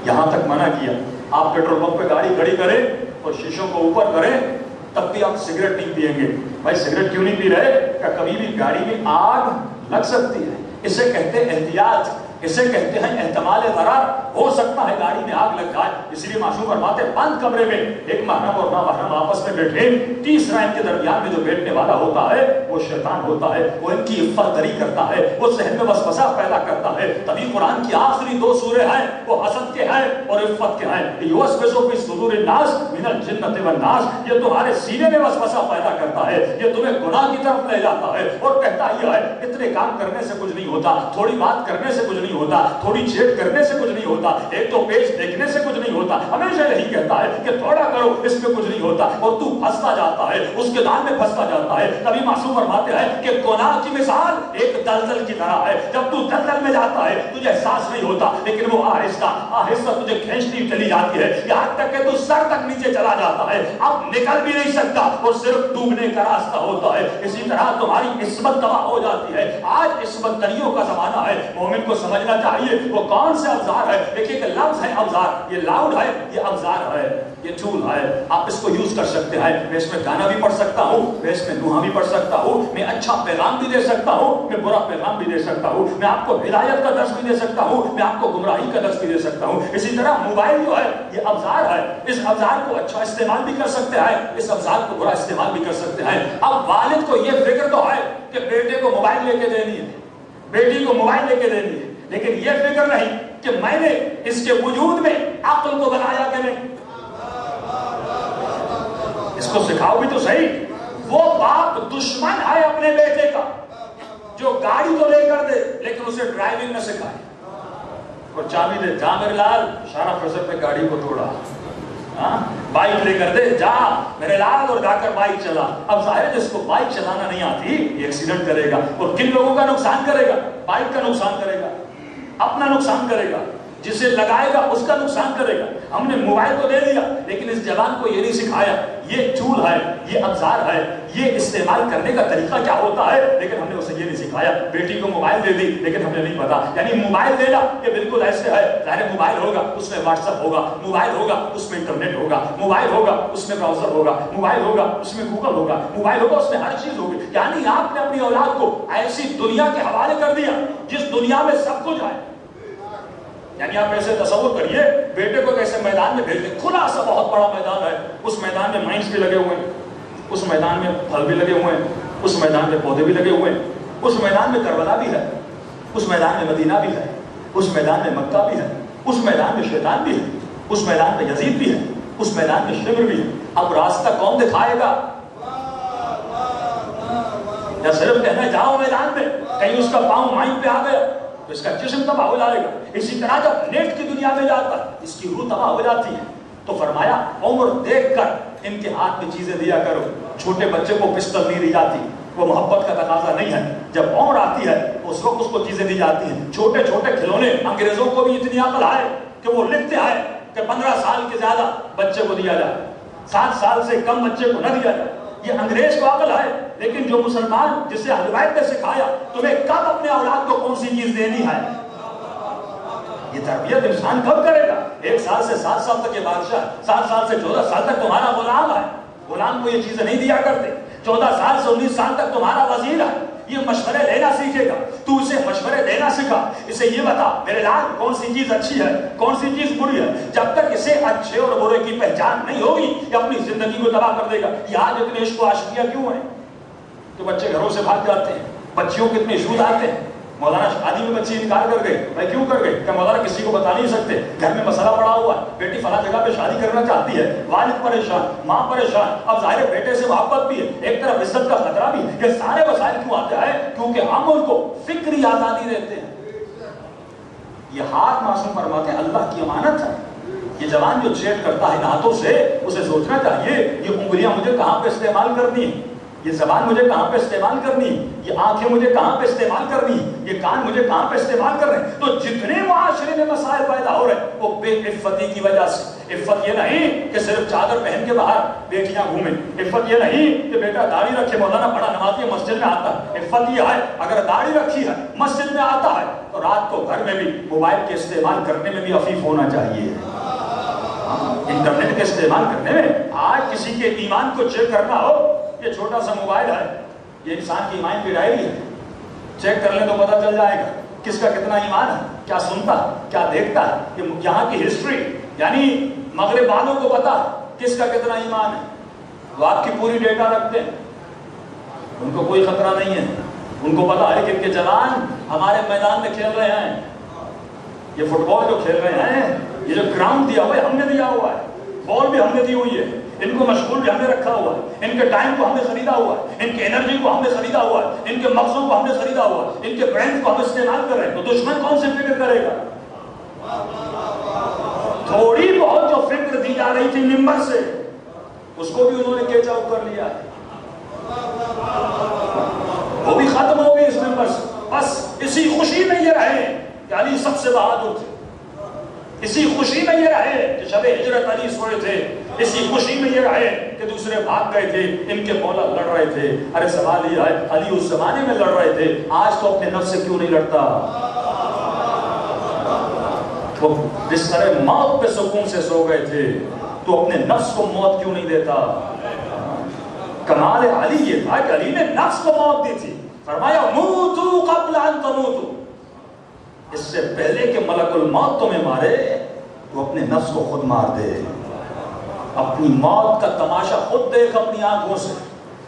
یہاں تک منع کیا، آپ پیٹرول پمپ پہ گاڑی کھڑی کریں اور شیشوں کو اوپر کریں، تب بھی آپ سگریٹ نہیں پیئیں گے۔ بھائی سگریٹ کیوں نہیں پی رہے؟ کہ کبھی بھی گاڑی میں آگ لگ سکتی ہے؟ اسے کہتے احتیاط۔ اسے کہتے ہیں احتمال ضرر ہو سکتا ہے گاڑی میں آگ لگ جائے۔ اس لیے معصوم فرماتے بند کمرے میں ایک محرم اور نامحرم آپس میں بیٹھے۔ تیسرا ان کے درمیان میں جو بیٹھنے والا ہوتا ہے، وہ شیطان ہوتا ہے، وہ ان کی عفت دری کرتا ہے، وہ ذہن میں وسوسہ پیدا کرتا ہے۔ تبھی قرآن کی آخری دو سورے ہیں، وہ حسد کے ہیں اور عفت کے ہیں۔ یوسوسو فی صدور الناس من الجنت والناس، یہ تمہارے سینے میں وسوسہ پیدا کرتا ہے، یہ تمہیں گناہ کی طرف لے جاتا ہے۔ اور کہتا یہ ہے، اتنے کام کرنے سے کچھ نہیں ہوتا، تھوڑی بات کرنے سے کچھ نہیں نہیں ہوتا، تھوڑی چیٹ کرنے سے کچھ نہیں ہوتا، ایک تو پیج دیکھنے سے کچھ نہیں ہوتا، ہمیشہ یہی کہتا ہے کہ تھوڑا کرو، اس میں کچھ نہیں ہوتا، اور تو پھنستا جاتا ہے، اس کے دان میں پھنستا جاتا ہے۔ تبھی معصوم فرماتے ہیں کہ گناہ کی مثال ایک دلدل کی طرح ہے۔ جب تو دلدل میں جاتا ہے، تجھے احساس نہیں ہوتا، لیکن وہ آہستہ آہستہ تجھے کھینچتی چلی جاتی ہے۔ یہاں تک کہ تو سر تک نیچے چلا جاتا ہے۔ اب نکل بھی نہیں سکتا، اور صرف ڈوبنے کا راستہ ہوتا ہے۔ اسی طرح تمہاری عصمت تباہ ہو جاتی ہے۔ آج عصمت دریوں کا زمانہ ہے۔ مومن کو سمجھ سمجھنا چاہیے، وہ کون سے ابزار ہے دیکھیے کہ لفظ ہے ابزار۔ یہ لاؤڈ ہے، یہ ابزار ہے، یہ ٹول ہے۔ آپ اس کو یوز کر سکتے ہیں۔ میں اس میں گانا بھی پڑھ سکتا ہوں، میں اس میں نوحہ بھی پڑھ سکتا ہوں، میں اچھا پیغام بھی دے سکتا ہوں، میں برا پیغام بھی دے سکتا ہوں، میں آپ کو ہدایت کا درس بھی دے سکتا ہوں، میں آپ کو گمراہی کا درس بھی دے سکتا ہوں۔ اسی طرح موبائل جو ہے، یہ ابزار ہے۔ اس ابزار کو اچھا استعمال بھی کر سکتے ہیں، اس ابزار کو برا استعمال بھی کر سکتے ہیں۔ اب والد کو یہ فکر تو ہے کہ بیٹے کو موبائل لے کے دینی ہے۔ بیٹی کو موبائل لے کے دینی ہے۔ لیکن یہ فکر نہیں کہ میں نے اس کے وجود میں عقل کو بنایا کہ نہیں۔ اس کو سکھاؤ بھی تو صحیح۔ وہ باپ دشمن ہے اپنے بیٹے کا، جو گاڑی تو لے کر دے، لیکن اسے ڈرائیونگ نہ سکھائے۔ اور چابی دے جا میرے لال اشارہ فضر پہ گاڑی کو توڑا۔ ہاں؟ بائک لے کر دے، جا، میرے لال، اور جا کر بائک چلا۔ اب ظاہر جس کو بائک چلانا نہیں آتی، یہ ایکسیڈنٹ کرے گا، اور کن لوگوں کا نقصان کرے گا؟ بائک کا نقصان کرے گا۔ اپنا نقصان کرے گا۔ جسے لگائے گا اس کا نقصان کرے گا۔ ہم نے موبائل کو دے دیا، لیکن اس جوان کو یہ نہیں سکھایا۔ یہ چول ہے، یہ ابزار ہے، یہ استعمال کرنے کا طریقہ کیا ہوتا ہے؟ لیکن ہم نے اسے یہ نہیں سکھایا۔ بیٹی کو موبائل دے دی، لیکن ہم نے نہیں پتا۔ یعنی موبائل دینا یہ بالکل ایسے ہے۔ ظاہر موبائل ہوگا، اس میں واٹس ایپ ہوگا، موبائل ہوگا، اس میں انٹرنیٹ ہوگا، موبائل ہوگا، اس میں براؤزر ہوگا، موبائل ہوگا، اس میں گوگل ہوگا، موبائل ہوگا، اس میں ہر چیز ہوگی۔ یعنی آپ نے اپنی اولاد کو ایسی دنیا کے حوالے کر دیا جس دنیا میں سب کچھ ہے۔ یعنی آپ ایسے تصور کریے بیٹے کو ایسے میدان میں بھیج دیں کھلا سا بہت بڑا میدان ہے اس میدان میں مائنس بھی لگے ہوئے ہیں اس میدان میں پھل بھی لگے ہوئے ہیں اس میدان میں پودے بھی لگے ہوئے ہیں اس میدان میں کربلا بھی ہے اس میدان میں مدینہ بھی ہے اس میدان میں مکہ بھی ہے اس میدان میں شیطان بھی ہے اس میدان میں یزید بھی ہے اس میدان میں شبر بھی ہے اب راستہ کون دکھائے گا یا صرف کہنا جاؤ میدان میں کہیں اس کا پاؤں مائن پہ آ گیا تو اس کا جسم تباہ ہو جائے گا۔ اسی طرح جب نیٹ کی دنیا میں جاتا ہے، اس کی روح تباہ ہو جاتی ہے۔ تو فرمایا، عمر دیکھ کر ان کے ہاتھ میں چیزیں دیا کرو۔ چھوٹے بچے کو پسٹل نہیں دی جاتی۔ وہ محبت کا تقاضا نہیں ہے۔ جب عمر آتی ہے، اس وقت اس کو چیزیں دی جاتی ہیں۔ چھوٹے چھوٹے کھلونے انگریزوں کو بھی اتنی عقل آئے کہ وہ لکھتے ہیں کہ پندرہ سال کے زیادہ بچے کو دیا جائے۔ سات سال سے کم بچے کو نہ دیا جائے۔ یہ انگریز کو عقل ہے، لیکن جو مسلمان جسے حلوائد نے سکھایا، تمہیں کب اپنے اولاد کو کون سی چیز دینی ہے؟ یہ تربیت انسان کب کرے گا؟ ایک سال سے سات سال تک یہ بادشاہ، سات سال سے چودہ سال تک تمہارا غلام ہے۔ غلام کو یہ چیزیں نہیں دیا کرتے۔ چودہ سال سے انیس سال تک تمہارا وزیر ہے۔ یہ مشورے لینا سیکھے گا۔ تو اسے مشورے دینا سکھا۔ اسے یہ بتا، میرے لال، کون سی چیز اچھی ہے؟ کون سی چیز بری ہے؟ جب تک اسے اچھے اور برے کی پہچان نہیں ہوگی، یہ اپنی زندگی کو تباہ کر دے گا۔ یہ آج اتنے عشق و عاشقیاں کیوں ہیں؟ کہ بچے گھروں سے بھاگ جاتے ہیں۔ بچیوں کے اتنے شود آتے ہیں۔ مولانا شادی میں بچی انکار کر گئے میں کیوں کر گئے کہ مولانا کسی کو بتا نہیں سکتے گھر میں مسئلہ پڑا ہوا ہے بیٹی فلاں جگہ پہ شادی کرنا چاہتی ہے والد پریشان ماں پریشان اب ظاہر بیٹے سے محبت بھی ہے ایک طرف عزت کا خطرہ بھی یہ سارے وسائل کیوں آتے ہیں کیونکہ ہم ان کو فکری آزادی دیتے ہیں یہ ہاتھ معصوم فرماتے ہیں اللہ کی امانت ہے یہ جوان جو چیٹ کرتا ہے ہاتھوں سے اسے سوچنا چاہیے یہ انگلیاں مجھے کہاں پہ استعمال کرنی ہے یہ زبان مجھے کہاں پہ استعمال کرنی؟ ہے یہ آنکھیں مجھے کہاں پہ استعمال کرنی؟ یہ کان مجھے کہاں پہ استعمال کر رہے ہیں تو جتنے معاشرے میں مسائل پیدا ہو رہے ہیں، وہ بے عفتی کی وجہ سے۔ عفت یہ نہیں کہ صرف چادر پہن کے باہر بیٹیاں گھومیں۔ عفت یہ نہیں کہ بیٹا داڑھی رکھے، مولانا بڑا نمازی مسجد میں آتا ہے۔ عفت یہ ہے، اگر داڑھی رکھی ہے، مسجد میں آتا ہے، تو رات کو گھر میں بھی موبائل کے استعمال کرنے میں بھی عفیف ہونا چاہیے۔ ہاں، انٹرنیٹ کے استعمال کرنے میں آج کسی کے ایمان کو چیک کرنا ہو یہ چھوٹا سا موبائل ہے، یہ انسان کی ایمان کی ڈائری ہے چیک کر لیں تو پتہ چل جائے گا کس کا کتنا ایمان ہے، کیا سنتا کیا دیکھتا ہے۔ یہاں کی ہسٹری یعنی مغرب والوں کو پتا کس کا کتنا ایمان ہے۔ وہ آپ کی پوری ڈیٹا رکھتے ہیں۔ ان کو کوئی خطرہ نہیں ہے۔ ان کو پتا ہے کہ ان کے جوان ہمارے میدان میں کھیل رہے ہیں۔ یہ فٹ بال جو کھیل رہے ہیں، یہ جو گراؤنڈ دیا ہوا ہے، ہم نے دیا ہوا ہے۔ بال بھی ہم نے دی ہوئی ہے۔ ان کو مشغول بھی ہم نے رکھا ہوا ہے، ان کے ٹائم کو ہم نے خریدا ہوا ہے، ان کے انرجی کو ہم نے خریدا ہوا ہے، ان کے مغزوں کو ہم نے خریدا ہوا ہے، ان کے برین کو ہم استعمال کر رہے ہیں۔ تو دشمن کون سے فکر کرے گا؟ تھوڑی بہت جو فکر دی جا رہی تھی نمبر سے، اس کو بھی انہوں نے کیچ آؤٹ کر لیا ہے۔ وہ بھی ختم ہو گئی اس نمبر سے۔ بس اسی خوشی میں یہ رہے کہ علی سب سے بہادر تھے۔ اسی خوشی میں یہ رہے کہ شب ہجرت علی سوئے تھے اسی خوشی میں یہ رہے کہ دوسرے بھاگ گئے تھے، ان کے مولا لڑ رہے تھے۔ ارے سوال یہ ہے علی اس زمانے میں لڑ رہے تھے، آج تو اپنے نفس سے کیوں نہیں لڑتا؟ وہ جس طرح موت پہ سکون سے سو گئے تھے، تو اپنے نفس کو موت کیوں نہیں دیتا؟ کمال علی یہ تھا کہ علی نے نفس کو موت دی تھی۔ فرمایا، موتو قبل ان تموتو۔ اس سے پہلے کہ ملک الموت تمہیں مارے، تو اپنے نفس کو خود مار دے۔ اپنی موت کا تماشا خود دیکھ اپنی آنکھوں سے۔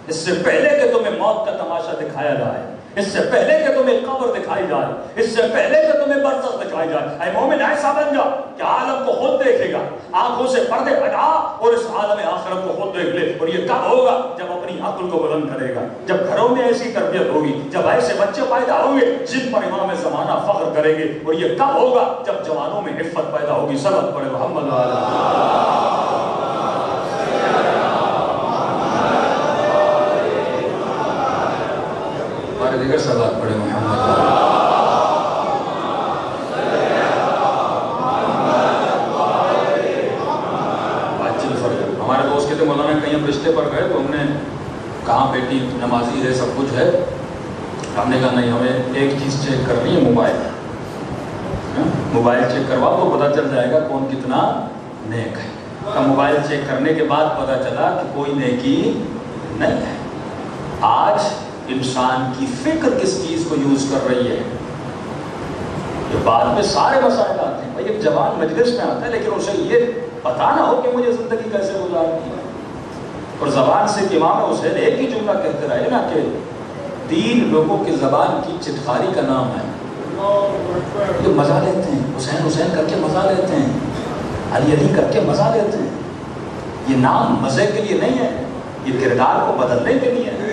اس سے پہلے کہ تمہیں موت کا تماشا دکھایا جائے، اس سے پہلے کہ تمہیں قبر دکھائی جائے، اس سے پہلے کہ تمہیں برزخ دکھائی جائے۔ اے مومن ایسا بن جا کہ عالم کو خود دیکھے گا، آنکھوں سے پردے ہٹا اور اس عالم آخرت کو خود دیکھ لے۔ اور یہ کب ہوگا؟ جب اپنی عقل کو بلند کرے گا، جب گھروں میں ایسی تربیت ہوگی، جب ایسے بچے پیدا ہوں گے جن پر امام زمانہ فخر کریں گے۔ اور یہ کب ہوگا؟ جب جوانوں میں عفت پیدا ہوگی سبق پڑے محمد والا ہمارے دیگر سبق پڑے محمد ہمارے دوست مولانا کہیں ہم رشتے پر گئے تو ہم نے کہاں بیٹی نمازی ہے سب کچھ ہے ہم نے کہا نہیں ہمیں ایک چیز چیک کرنی ہے موبائل موبائل چیک کرواؤ تو پتہ چل جائے گا کون کتنا نیک ہے موبائل چیک کرنے کے بعد پتہ چلا کہ کوئی نیکی نہیں ہے آج انسان کی فکر کس چیز کو یوز کر رہی ہے؟ یہ بعد میں سارے مسائل آتے ہیں، بھائی ایک جوان مجلس میں آتا ہے، لیکن اسے یہ پتا نہ ہو کہ مجھے زندگی کیسے گزارنی ہے۔ اور زبان سے امام حسین ایک ہی جملہ کہتے رہے نا کہ تین لوگوں کی زبان کی چٹخاری کا نام ہے۔ یہ مزہ لیتے ہیں۔ حسین حسین کر کے مزہ لیتے ہیں۔ علی علی کر کے مزہ لیتے ہیں۔ یہ نام مزے کے لیے نہیں ہے۔ یہ کردار کو بدلنے کے لیے ہے۔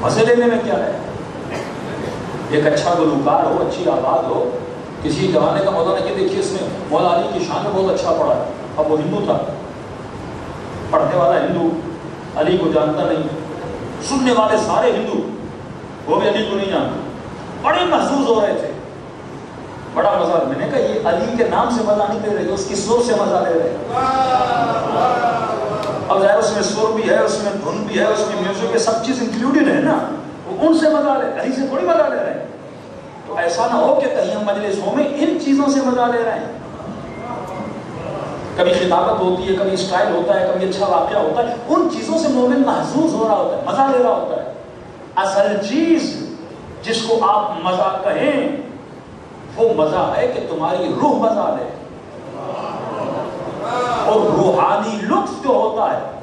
مزے لینے میں کیا ہے؟ ایک اچھا گلوکار ہو، اچھی آواز ہو، کسی زمانے کا مولانا کہ دیکھیے اس میں مولا علی کی شان میں بہت اچھا پڑھا ہے۔ اب وہ ہندو تھا۔ پڑھنے والا ہندو، علی کو جانتا نہیں۔ سننے والے سارے ہندو، وہ بھی علی کو نہیں جانتے۔ بڑے محسوس ہو رہے تھے۔ بڑا مزہ۔ میں نے کہا، یہ علی کے نام سے مزہ نہیں لے رہے، اس کی سور سے مزہ لے رہے۔ اب ظاہر اس میں سر بھی ہے، اس میں دھن بھی ہے، اس میں میوزک ہے، سب چیز انکلوڈیڈ ہے نا۔ وہ ان سے مزہ لے، کہیں سے تھوڑی مزہ لے رہے ہیں۔ تو ایسا نہ ہو کہ کہیں ہم مجلسوں میں ان چیزوں سے مزہ لے رہے ہیں۔ کبھی خطابت ہوتی ہے، کبھی اسٹائل ہوتا ہے، کبھی اچھا واقعہ ہوتا ہے۔ ان چیزوں سے مومن محسوس ہو رہا ہوتا ہے، مزہ لے رہا ہوتا ہے۔ اصل چیز جس کو آپ مزہ کہیں، وہ مزہ ہے کہ تمہاری روح مزہ لے۔ اور روحانی لطف جو ہوتا ہے،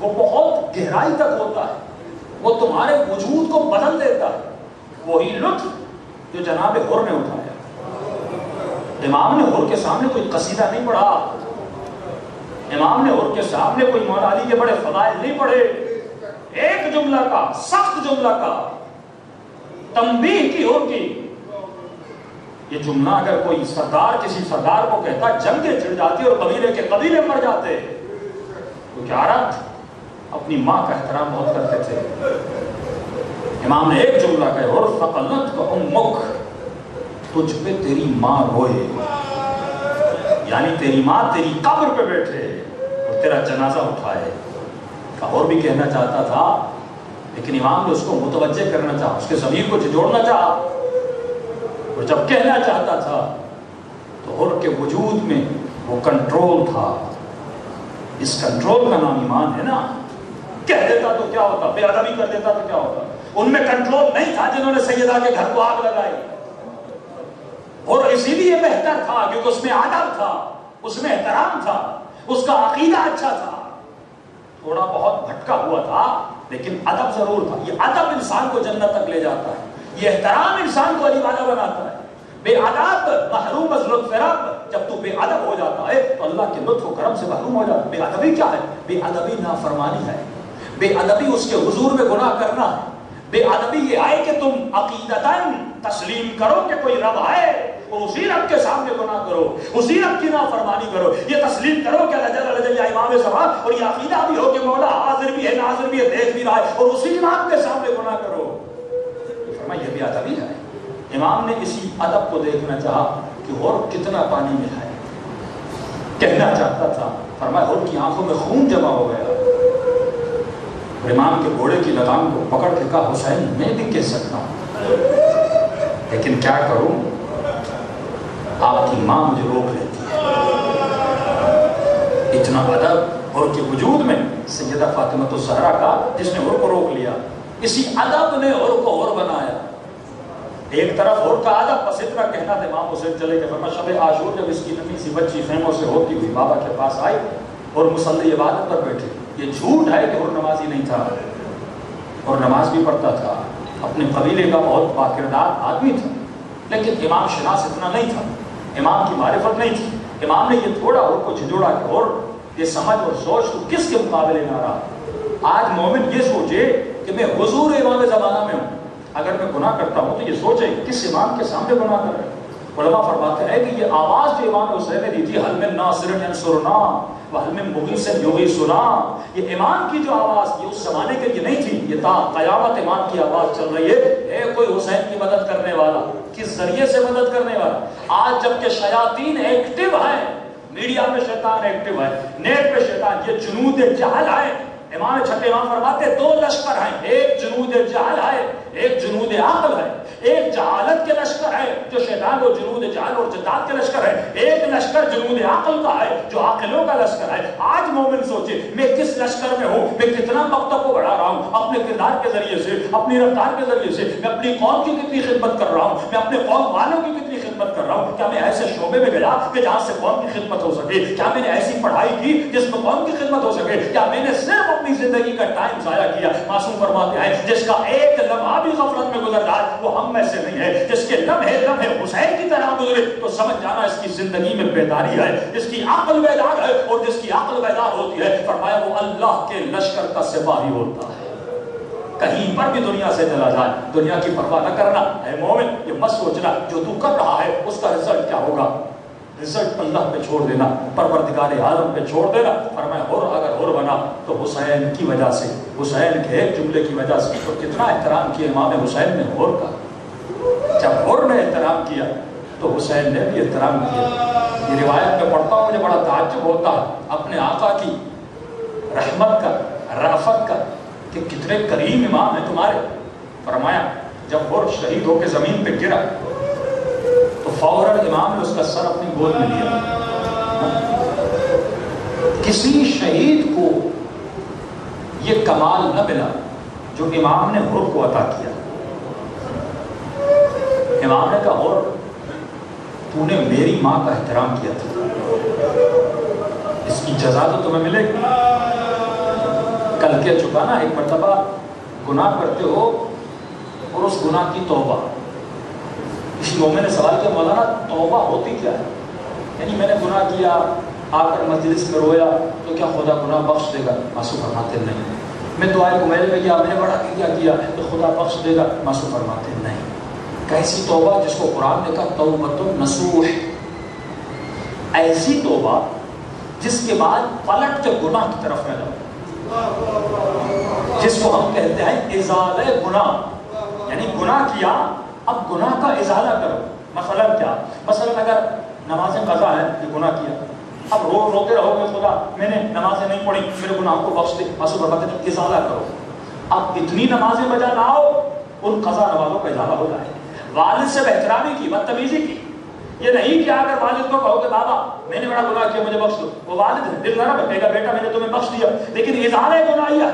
وہ بہت گہرائی تک ہوتا ہے۔ وہ تمہارے وجود کو بدل دیتا ہے۔ وہی لطف جو جناب حر نے اٹھایا۔ امام نے حر کے سامنے کوئی قصیدہ نہیں پڑھا۔ امام نے حر کے سامنے کوئی مولا علی کے بڑے فضائل نہیں پڑھے۔ ایک جملہ کا، سخت جملہ کا۔ تنبیہ کی حر کی یہ جملہ اگر کوئی سردار کسی سردار کو کہتا جنگیں چڑھ جاتی اور قبیلے کے قبیلے مر جاتے، تو کیا رات اپنی ماں کا احترام بہت کرتے تھے۔ امام نے ایک جملہ کہا، اور فقلت کا امک، تجھ پہ تیری ماں روئے۔ یعنی تیری ماں تیری قبر پہ بیٹھے اور تیرا جنازہ اٹھائے۔ اور بھی کہنا چاہتا تھا، لیکن امام نے اس کو متوجہ کرنا چاہا، اس کے ضمیر کو جوڑنا چاہا۔ اور جب کہنا چاہتا تھا تو اور کے وجود میں وہ کنٹرول تھا۔ اس کنٹرول کا نام ایمان ہے نا۔ کہہ دیتا تو کیا ہوتا؟ بے ادبی کر دیتا تو کیا ہوتا؟ ان میں کنٹرول نہیں تھا جنہوں نے سیدہ کے گھر کو آگ لگائی۔ اور اسی لیے بہتر تھا کیونکہ اس میں ادب تھا، اس میں احترام تھا، اس کا عقیدہ اچھا تھا۔ تھوڑا بہت بھٹکا ہوا تھا، لیکن ادب ضرور تھا۔ یہ ادب انسان کو جنت تک لے جاتا ہے۔ یہ احترام انسان کو علی والا بناتا ہے۔ بے ادب محروم از لطف رب۔ جب تو بے ادب ہو جاتا ہے تو اللہ کے لطف و کرم سے محروم ہو جاتا ہے۔ بے ادبی کیا ہے؟ بے ادبی نافرمانی ہے۔ بے ادبی اس کے حضور میں گناہ کرنا ہے۔ بے ادبی یہ آئے کہ تم عقیدتاً تسلیم کرو کہ کوئی رب ہے اور اسی رب کے سامنے گناہ کرو۔ اسی رب کی نافرمانی کرو۔ یہ تسلیم کرو کہ اللہ جل جل امام سبا اور یہ عقیدہ بھی ہو کہ مولا حاضر بھی ہے، ناظر بھی ہے، دیکھ بھی رہا ہے اور اسی امام کے سامنے گناہ کرو۔ فرمایا یہ بھی ادبی ہے۔ امام نے اسی ادب کو دیکھنا چاہا کہ اور کتنا پانی میں ہے۔ کہنا چاہتا تھا، فرمایا اور کی آنکھوں میں خون جمع ہو گیا۔ اور امام کے گھوڑے کی لگام کو پکڑ کے کہا، حسین، میں بھی کہہ سکتا ہوں۔ لیکن کیا کروں؟ آپ کی ماں مجھے روک لیتی ہے۔ اتنا ادب اور کے وجود میں سیدہ فاطمہ تو کا، جس نے اور کو روک لیا۔ اسی ادب نے اور کو اور بنایا۔ ایک طرف اور کا ادب بس اتنا کہنا تھا امام حسین چلے کہ فرما شب عاشور جب اس کی نفی سی بچی خیموں سے ہوتی ہوئی بابا کے پاس آئی اور مسلح عبادت پر بیٹھے یہ جھوٹ ہے کہ اور نمازی نہیں تھا۔ اور نماز بھی پڑھتا تھا، اپنے قبیلے کا بہت باکردار آدمی تھا، لیکن امام شناس اتنا نہیں تھا، امام کی معرفت نہیں تھی۔ امام نے یہ تھوڑا اور کو جھجوڑا کہ اور یہ سمجھ اور سوچ تو کس کے مقابلے میں آ رہا؟ آج مومن یہ سوچے کہ میں حضور امام زمانہ میں ہوں۔ اگر میں گناہ کرتا ہوں تو یہ سوچے کس امام کے سامنے گناہ کر رہے ہیں۔ علماء فرماتے ہیں کہ یہ آواز جو امام حسین نے دی تھی حل میں ناصر انصرنا ینصرنا وحل میں مغیث یغیثنا یہ امام کی جو آواز یہ اس زمانے کے لیے نہیں تھی۔ یہ تا قیامت امام کی آواز چل رہی ہے۔ اے کوئی حسین کی مدد کرنے والا، کس ذریعے سے مدد کرنے والا؟ آج جبکہ شیاطین ایکٹیو ہیں، میڈیا میں شیطان ایکٹیو ہے، نیٹ پہ شیطان، یہ جنود جہل ہے امام چھٹے امام فرماتے دو لشکر ہیں، ایک جنود جہل ہے، ایک جنود عقل ہے۔ ایک جہالت کے لشکر ہے جو شیطان و جنود جہل اور جداد کے لشکر ہے ایک لشکر جنود عقل کا ہے، جو عقلوں کا لشکر ہے۔ آج مومن سوچے، میں کس لشکر میں ہوں؟ میں کتنا مکتب کو بڑھا رہا ہوں؟ اپنے کردار کے ذریعے سے، اپنی رفتار کے ذریعے سے، میں اپنی قوم کی کتنی خدمت کر رہا ہوں؟ میں اپنے قوم والوں کی کتنی خدمت کر رہا ہوں؟ کیا میں ایسے شعبے میں گیا کہ جہاں سے قوم کی خدمت ہو سکے؟ کیا میں نے ایسی پڑھائی کی جس میں قوم کی خدمت ہو سکے؟ کیا میں نے صرف زندگی کا ٹائم ضائع کیا، معصوم فرماتے ہیں، جس کا ایک لمحہ بھی غفلت میں گزر رہا، وہ ہم میں سے نہیں ہے۔ جس کے لمحے لمحے حسین کی طرح گزرے، تو سمجھ جانا اس کی زندگی میں بیداری ہے جس کی عقل بیدار ہے اور جس کی عقل بیدار ہوتی ہے، فرمایا وہ اللہ کے لشکر کا سپاہی ہوتا ہے۔ کہیں پر بھی دنیا سے چلا جائے، دنیا کی پرواہ نہ کرنا۔ اے مومن، یہ مت سوچنا جو تو کر رہا ہے، اس کا رزلٹ کیا ہوگا؟ رزلٹ اللہ پہ چھوڑ دینا، پروردگار عالم پہ چھوڑ دینا۔ فرمایا اور اگر اور بنا تو حسین کی وجہ سے، حسین کے ایک جملے کی وجہ سے۔ تو کتنا احترام کیا امام حسین نے اور کا؟ جب اور نے احترام کیا تو حسین نے بھی احترام کیا۔ یہ روایت میں پڑھتا ہوں، مجھے بڑا تعجب ہوتا ہے۔ اپنے آقا کی رحمت کا، رافت کا، کہ کتنے کریم امام ہیں تمہارے۔ فرمایا، جب اور شہید ہو کے زمین پہ گرا فوراً امام نے اس کا سر اپنی گود میں لیا۔ کسی شہید کو یہ کمال نہ ملا جو امام نے حر کو عطا کیا۔ امام نے کہا، اور تو نے میری ماں کا احترام کیا تھا۔ اس کی جزا تو تمہیں ملے گی۔ کل کے چکا نا ایک مرتبہ گناہ کرتے ہو اور اس گناہ کی توبہ۔ کسی نے سوال کیا، مولانا توبہ ہوتی کیا ہے؟ یعنی میں نے گناہ کیا آ کر مجلس میں رویا تو کیا خدا گناہ بخش دے گا؟ معصوم فرماتے نہیں۔ میں دعائے کمیل میں گیا میں نے بڑا کیا کیا تو خدا بخش دے گا؟ معصوم فرماتے نہیں۔ کیسی توبہ جس کو قرآن نے کہا توبت نسوح ایسی توبہ جس کے بعد پلٹ کے گناہ کی طرف نہ جاؤ جس کو ہم کہتے ہیں ازالہ گناہ۔ یعنی گناہ کیا اب گناہ کا ازالہ کرو۔ مثلا کیا؟ مثلا اگر نماز قضا ہے، یہ گناہ کیا۔ اب رو روتے رہو گے، خدا، میں نے نمازیں نہیں پڑھی، میرے گناہوں کو بخش دے مسو برباد ازالہ کرو۔ اب اتنی نمازیں بجا لاؤ، ان قضا نمازوں کا ازالہ ہو جائے۔ والد سے بہترامی کی، بدتمیزی کی۔ یہ نہیں کہ اگر والد کو کہو کہ بابا، میں نے بڑا گناہ کیا، مجھے بخش دو۔ وہ والد ہے، دل نرم ہے بیٹا، میں نے تمہیں بخش دیا، لیکن اظہار گناہیا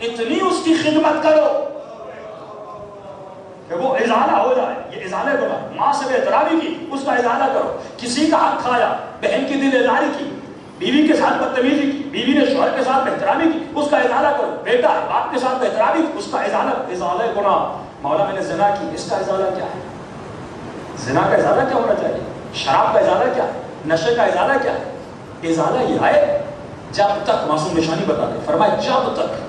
اتنی اس کی خدمت کرو۔ کہ وہ ازالہ ہو جائے، یہ ازالہ گناہ ماں سے بہترامی کی، اس کا ازالہ کرو۔ کسی کا حق کھایا، بہن کی دل ازاری کی، بیوی کے ساتھ بدتمیزی کی، بیوی نے شوہر کے ساتھ بہترامی کی، اس کا ازالہ کرو۔ بیٹا ہے، باپ کے ساتھ بہترامی کی، اس کا ازالہ ازالہ گناہ۔ مولا میں نے زنا کی، اس کا ازالہ کیا ہے؟ زنا کا ازالہ کیا ہونا چاہیے؟ شراب کا ازالہ کیا ہے؟ نشے کا ازالہ کیا ہے؟ ازالہ یہ ہے، جب تک معصوم نشانی بتا دے۔ فرمائے جب تک۔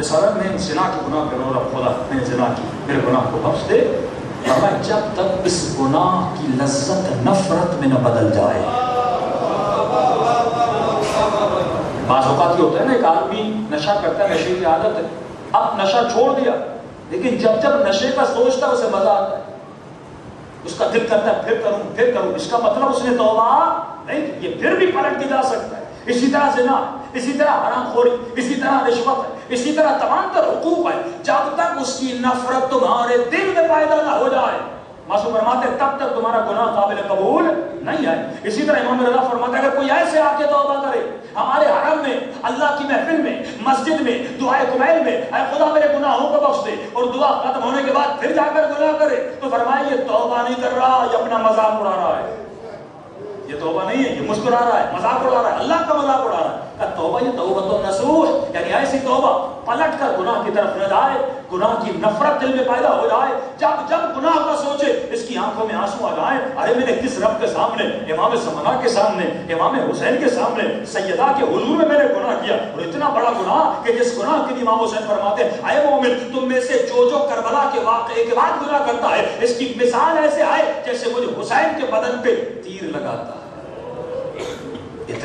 مثلا میں زنا کی گناہ کروں رب خدا، میں زنا کی، میرے گناہ کو بخش دے۔ فرمائے، جب تک اس گناہ کی لذت نفرت میں نہ بدل جائے۔ بعض اوقات یہ ہوتا ہے نا، ایک آدمی نشہ کرتا ہے، نشے کی عادت ہے۔ اب نشہ چھوڑ دیا، لیکن جب جب نشے کا سوچتا ہے، اسے مزہ آتا ہے۔ اس کا دل کرتا ہے، پھر کروں پھر کروں۔ اس کا مطلب اس نے توبہ نہیں یہ پھر بھی پلٹ کے جا سکتا ہے۔ اسی طرح زنا اسی طرح حرام خوری، اسی طرح رشوت ہے، اسی طرح تمام تر حقوق ہے۔ جب تک اس کی نفرت تمہارے دل میں پیدا نہ ہو جائے، معصوم فرماتے ہیں، تب تک تمہارا گناہ قابل قبول نہیں ہے۔ اسی طرح امام رضا فرماتے ہیں، اگر کوئی ایسے آ کے توبہ کرے، ہمارے حرم میں، اللہ کی محفل میں، مسجد میں، دعائے قبیل میں، اے خدا میرے گناہوں کو بخش دے، اور دعا ختم ہونے کے بعد پھر جا کر گناہ کرے، تو فرمائے، یہ توبہ نہیں کر رہا، یہ اپنا مذاق اڑا رہا ہے۔ یہ توبہ نہیں ہے، یہ مسکرا رہا ہے، مذاق اڑا رہا ہے، اللہ کا مذاق اڑا رہا ہے۔ کہ توبہ یہ توبہ تو نسوح یعنی ایسی توبہ پلٹ کر گناہ کی طرف نہ جائے، گناہ کی نفرت دل میں پیدا ہو جائے۔ جب جب گناہ کا سوچے، اس کی آنکھوں میں آنسو آ جائیں، ارے میں نے کس رب کے سامنے، امام سمنا کے سامنے، امام حسین کے سامنے، سیدہ کے حضور میں میں نے گناہ کیا۔ اور اتنا بڑا گناہ کہ جس گناہ کے لیے امام حسین فرماتے ہیں، اے مومن، تم میں سے جو جو کربلا کے واقعے کے بعد گناہ کرتا ہے، اس کی مثال ایسے آئے جیسے مجھے حسین کے بدن پہ تیر لگاتا ہے۔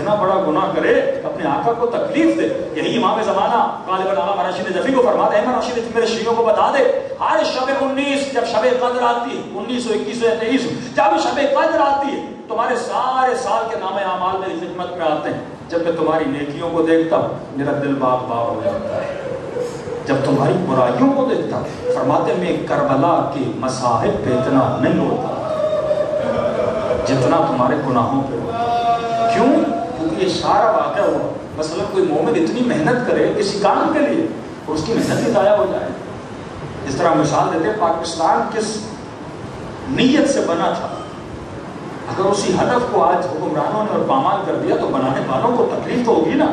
اتنا بڑا گناہ کرے، اپنے آقا کو تکلیف دے۔ یہی امام زمانہ غالب علامہ راشد جفی کو فرماتے ہیں راشد میرے شیعوں کو بتا دے۔ ہر شب انیس، جب شب قدر آتی ہے، انیس سو اکیس سو تیئیس جب شب قدر آتی ہے، تمہارے سارے سال کے نام اعمال میری خدمت میں آتے ہیں۔ جب میں تمہاری نیکیوں کو دیکھتا ہوں، میرا دل باغ باغ ہو جاتا ہے۔ جب تمہاری برائیوں کو دیکھتا فرماتے میں کربلا کے مصاحب پہ اتنا نہیں ہوتا۔ جتنا تمہارے گناہوں پہ ہوتا یہ سارا واقعہ ہوا۔ مثلا کوئی مومن اتنی محنت کرے کسی کام کے لیے اور اس کی محنت بھی ضائع ہو جائے۔ اس طرح مثال دیتے ہیں، پاکستان کس نیت سے بنا تھا۔ اگر اسی ہدف کو آج حکمرانوں نے اور پامال کر دیا تو بنانے والوں کو تکلیف تو ہوگی نا۔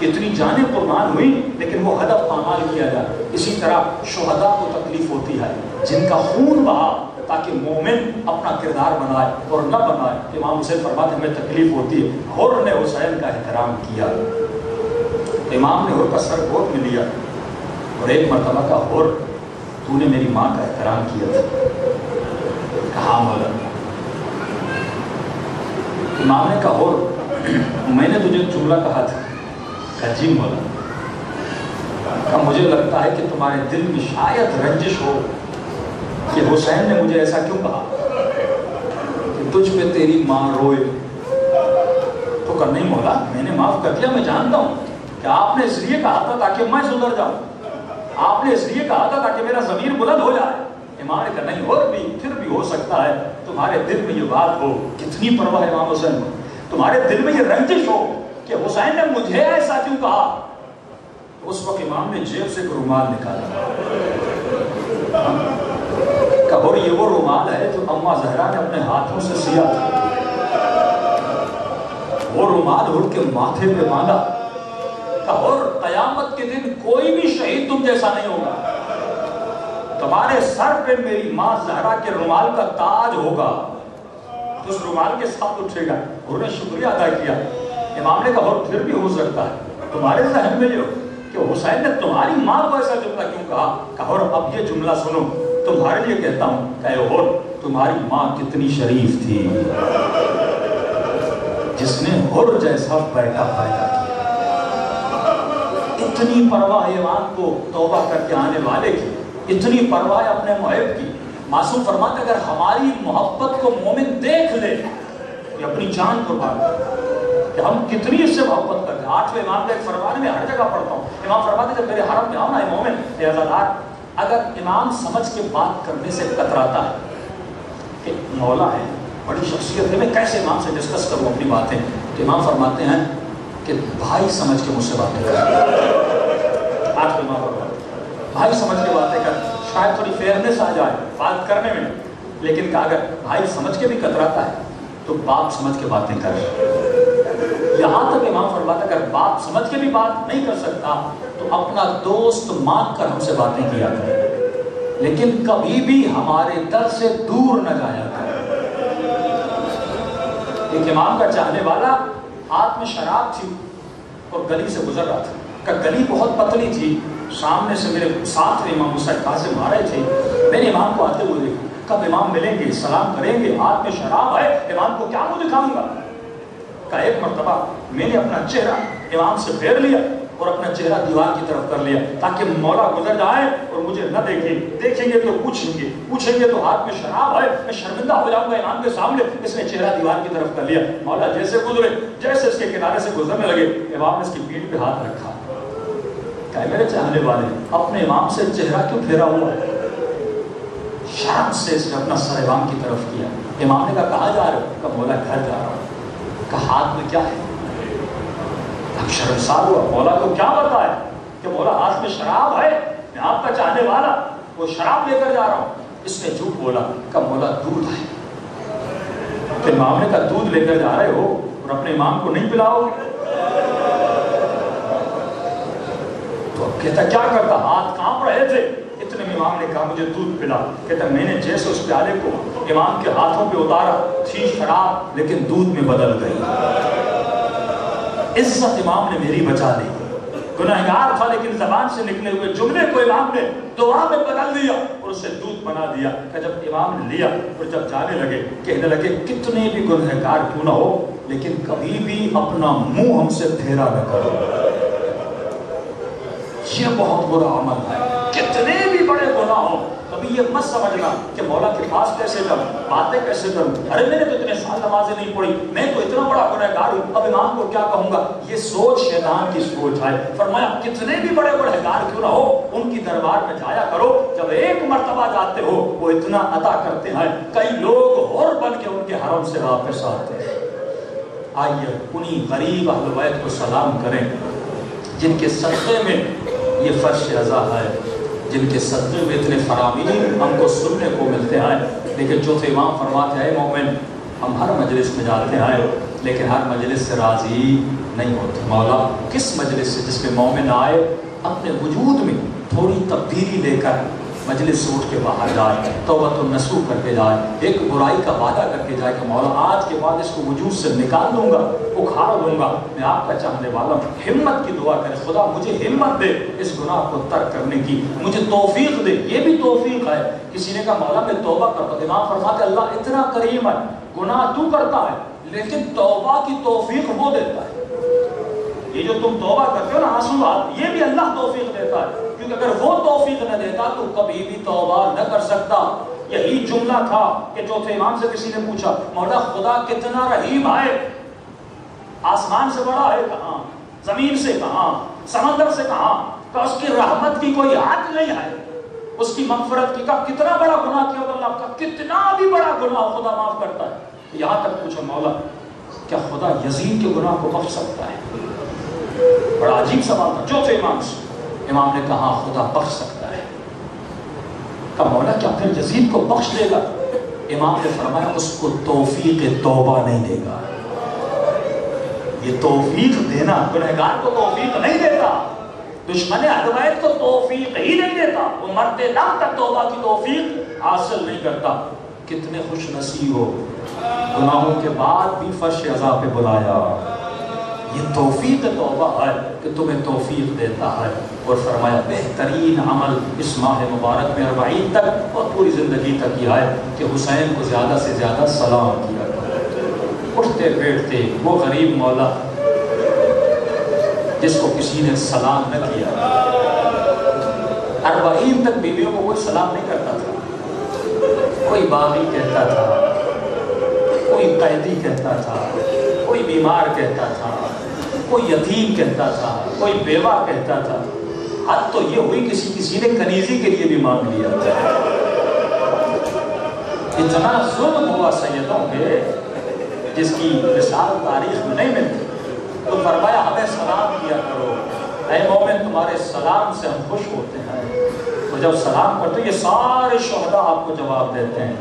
اتنی جانیں قربان ہوئی لیکن وہ ہدف پامال کیا جائے۔ اسی طرح شہداء کو تکلیف ہوتی ہے۔ جن کا خون بہا تاکہ مومن اپنا کردار بنائے اور نہ بنائے امام حسین فرماتے ہمیں تکلیف ہوتی ہے۔ ہور نے حسین کا احترام کیا۔ امام نے ہور کا سر گود میں لیا اور ایک مرتبہ کا ہور تو نے میری ماں کا احترام کیا۔ تھا کہا مولا امام نے کہا ہور میں نے تجھے جملہ کہا تھا۔ کہا جی مولا کہا، مجھے لگتا ہے کہ تمہارے دل میں شاید رنجش ہو۔ کہ حسین نے مجھے ایسا کیوں کہا کہ تجھ پہ تیری ماں روئے؟ تو کر نہیں مولا، میں نے معاف کر دیا، میں جانتا ہوں کہ آپ نے اس لیے کہا تھا تاکہ میں سدھر جاؤں۔ آپ نے اس لیے کہا تھا تاکہ میرا ضمیر بلند ہو جائے۔ امام نے کہا نہیں، اور بھی، پھر بھی ہو سکتا ہے۔ تمہارے دل میں یہ بات ہو، کتنی پرواہ ہے امام حسین۔ تمہارے دل میں یہ رنجش ہو کہ حسین نے مجھے ایسا کیوں کہا؟ اس وقت امام نے جیب سے ایک رومال نکالا۔ کہو یہ وہ رومال ہے جو اما زہرا نے اپنے ہاتھوں سے سیا تھا۔ وہ رومال اڑ کے ماتھے پہ باندھا۔ کہو قیامت کے دن کوئی بھی شہید تم جیسا نہیں ہوگا۔ تمہارے سر پہ میری ماں زہرا کے رومال کا تاج ہوگا۔ تو اس رومال کے ساتھ اٹھے گا۔ انہوں نے شکریہ ادا کیا۔ امام نے کہا پھر بھی ہو سکتا ہے۔ تمہارے ذہن میں جو کہ حسین نے تمہاری ماں کو ایسا جملہ کیوں کہا؟ کہا اب یہ جملہ سنو۔ تمہارے لیے کہتا ہوں کہ اور، تمہاری ماں کتنی شریف تھی۔ جس نے ہر جیسا بیٹا پیدا کیا۔ اتنی پرواہ ایمان کو توبہ کر کے آنے والے کی۔ اتنی پرواہ اپنے محب کی۔ معصوم فرماتے اگر ہماری محبت کو مومن دیکھ لے یہ اپنی جان قربان کرے کہ ہم کتنی اس سے محبت کرتے ہیں۔ آٹھویں امام کا ایک فرمانے میں ہر جگہ پڑھتا ہوں۔ امام فرماتے جب میرے حرم میں آؤ نا مومن، اے عزادار اگر امام سمجھ کے بات کرنے سے کتراتا ہے کہ مولا ہے بڑی شخصیت ہے میں کیسے امام سے ڈسکس کروں اپنی باتیں؟ تو امام فرماتے ہیں کہ بھائی سمجھ کے مجھ سے باتیں کر آٹھویں امام فرماتے ہیں، بھائی سمجھ کے باتیں کر شاید تھوڑی فیئرنیس آ جائے بات کرنے میں لیکن کہا اگر بھائی سمجھ کے بھی کتراتا ہے تو باپ سمجھ کے باتیں کر یہاں تک امام فرماتا اگر باپ سمجھ کے بھی بات نہیں کر سکتا تو اپنا دوست مان کر ہم سے باتیں کیا کرے لیکن کبھی بھی ہمارے در سے دور نہ جایا کرے ایک امام کا چاہنے والا ہاتھ میں شراب تھی اور گلی سے گزر رہا تھا۔ کہ گلی بہت پتلی تھی۔ سامنے سے میرے ساتھ امام مسا سے مارے تھے۔ میں نے امام کو آتے ہوئے دیکھا۔ کب امام ملیں گے؟ سلام کریں گے؟ ہاتھ میں شراب ہے۔ امام کو کیا منہ دکھاؤں گا؟ کا ایک مرتبہ میں نے اپنا چہرہ امام سے پھیر لیا اور اپنا چہرہ دیوار کی طرف کر لیا تاکہ مولا گزر جائے اور مجھے نہ دیکھے۔ دیکھیں گے تو پوچھیں گے۔ پوچھیں گے تو ہاتھ میں شراب ہے۔ میں شرمندہ ہو جاؤں گا امام کے سامنے۔ اس نے چہرہ دیوار کی طرف کر لیا۔ مولا جیسے گزرے، جیسے اس کے کنارے سے گزرنے لگے۔ امام نے اس کی پیٹھ پہ ہاتھ رکھا۔ کہ میرے چاہنے والے، اپنے امام سے چہرہ کیوں پھیرا ہوا؟ ہے شرم سے اس نے اپنا سر امام کی طرف کیا۔ امام نے کہا، کہاں جا رہے ہو؟ کہا، مولا گھر جا رہا ہوں۔ کہا ہاتھ میں کیا ہے؟ اب شرمسار ہوا۔ مولا کو کیا بتایا کہ مولا ہاتھ میں شراب ہے؟ میں آپ کا چاہنے والا وہ شراب لے کر جا رہا ہوں۔ اس نے جھوٹ بولا کہ مولا دودھ ہے۔ تو امام نے کہا دودھ لے کر جا رہے ہو اور اپنے امام کو نہیں پلاؤ؟ تو اب کہتا کیا کرتا؟ ہاتھ کانپ رہے تھے۔ اتنے میں امام نے کہا، مجھے دودھ پلا۔ کہتا میں نے جیسے اس پیالے کو امام کے ہاتھوں پہ اتارا، تھی شراب، لیکن دودھ میں بدل گئی۔ عزت امام نے میری بچا لی۔ گناہگار تھا، لیکن زبان سے نکلے ہوئے جملے کو امام نے دعا میں بدل دیا اور اسے دودھ بنا دیا۔ کہ جب امام نے لیا اور جب جانے لگے، کہنے لگے، کتنے بھی گنہگار کیوں نہ ہو، لیکن کبھی بھی اپنا منہ ہم سے پھیرا نہ کرو۔ یہ بہت برا عمل ہے۔ کتنے بھی بڑے گناہ ہو کبھی یہ مت سمجھنا کہ مولا کے پاس کیسے جاؤں، باتیں کیسے کروں؟ ارے میں نے تو اتنے سال نمازیں نہیں پڑھی، میں تو اتنا بڑا گنہگار ہوں، اب امام کو کیا کہوں گا؟ یہ سوچ شیطان کی سوچ ہے۔ فرمایا، کتنے بھی بڑے گنہگار کیوں نہ ہو، ان کی دربار میں جایا کرو، جب ایک مرتبہ جاتے ہو، وہ اتنا عطا کرتے ہیں۔ کئی لوگ اور بن کے ان کے حرم سے واپس آتے ہیں۔ آئیے انہی غریب اہل بیت کو سلام کریں، جن کے صدقے میں یہ فرش ازا ہے۔ جن کے صدقے میں اتنے فرامین ہم کو سننے کو ملتے آئے۔ لیکن چوتھے امام فرماتے ہیں مومن، ہم ہر مجلس میں جاتے آئے، لیکن ہر مجلس سے راضی نہیں ہوتے۔ مولا، کس مجلس سے جس میں مومن آئے، اپنے وجود میں تھوڑی تبدیلی لے کر مجلس سے اٹھ کے باہر جائے، توبت النسو کر کے جائے، ایک برائی کا وعدہ کر کے جائے کہ مولا آج کے بعد اس کو وجود سے نکال دوں گا، اکھاڑ دوں گا۔ میں آپ کا چاہنے والا ہوں، ہمت کی دعا کرے، خدا مجھے ہمت دے اس گناہ کو ترک کرنے کی، مجھے توفیق دے، یہ بھی توفیق ہے۔ کسی نے کہا، مولا میں توبہ کرتا ہوں امام فرماتے اللہ اتنا کریم ہے، گناہ تو کرتا ہے، لیکن توبہ کی توفیق وہ دیتا ہے۔ یہ جو تم توبہ کرتے ہو نا، آنسو آت یہ بھی اللہ توفیق دیتا ہے۔ کیونکہ اگر وہ توفیق نہ دیتا، تو کبھی بھی توبہ نہ کر سکتا۔ یہی جملہ تھا کہ چوتھے امام سے کسی نے پوچھا، مولا خدا کتنا رحیم ہے؟ آسمان سے بڑا ہے کہاں؟ زمین سے کہاں؟ سمندر سے کہاں؟ کہ اس کی رحمت کی کوئی حد نہیں ہے۔ اس کی مغفرت کی کہا کتنا بڑا گناہ کیا اللہ کا، کتنا بھی بڑا گناہ خدا معاف کرتا ہے۔ یہاں تک پوچھا مولا، کیا خدا یزید کے گناہ کو بخش سکتا ہے؟ بڑا عجیب سوال تھا۔ چوتھے امام سے امام نے کہا، خدا بخش سکتا ہے۔ کہا، مولا، کیا پھر یزید کو بخش دے گا؟ امام نے فرمایا، اس کو توفیق توبہ نہیں دے گا۔ یہ توفیق دینا، گنہگار کو توفیق نہیں دیتا۔ دشمن ادویت کو توفیق ہی نہیں دیتا۔ وہ مرتے دم تک توبہ کی توفیق حاصل نہیں کرتا۔ کتنے خوش نصیب ہو۔ گناہوں کے بعد بھی فرش عذاب پہ بلایا۔ یہ توفیق توبہ ہے کہ تمہیں توفیق دیتا ہے۔ اور فرمایا، بہترین عمل اس ماہ مبارک میں اربعین تک اور پوری زندگی تک یہ ہے کہ حسین کو زیادہ سے زیادہ سلام کیا کرو اٹھتے بیٹھتے وہ غریب مولا جس کو کسی نے سلام نہ کیا۔ اربعین تک بیویوں کو کوئی سلام نہیں کرتا تھا۔ کوئی باغی کہتا تھا، کوئی قیدی کہتا تھا، کوئی بیمار کہتا تھا۔ کوئی یتیم کہتا تھا، کوئی بیوہ کہتا تھا۔ حد تو یہ ہوئی کسی کسی نے کنیزی کے لیے بھی مانگ لیا۔ اتنا ظلم ہوا سیدوں پہ جس کی مثال تاریخ میں نہیں ملتی۔ تو فرمایا، ہمیں سلام کیا کرو۔ اے مومن، تمہارے سلام سے ہم خوش ہوتے ہیں۔ تو جب سلام کرتے یہ سارے شہداء آپ کو جواب دیتے ہیں۔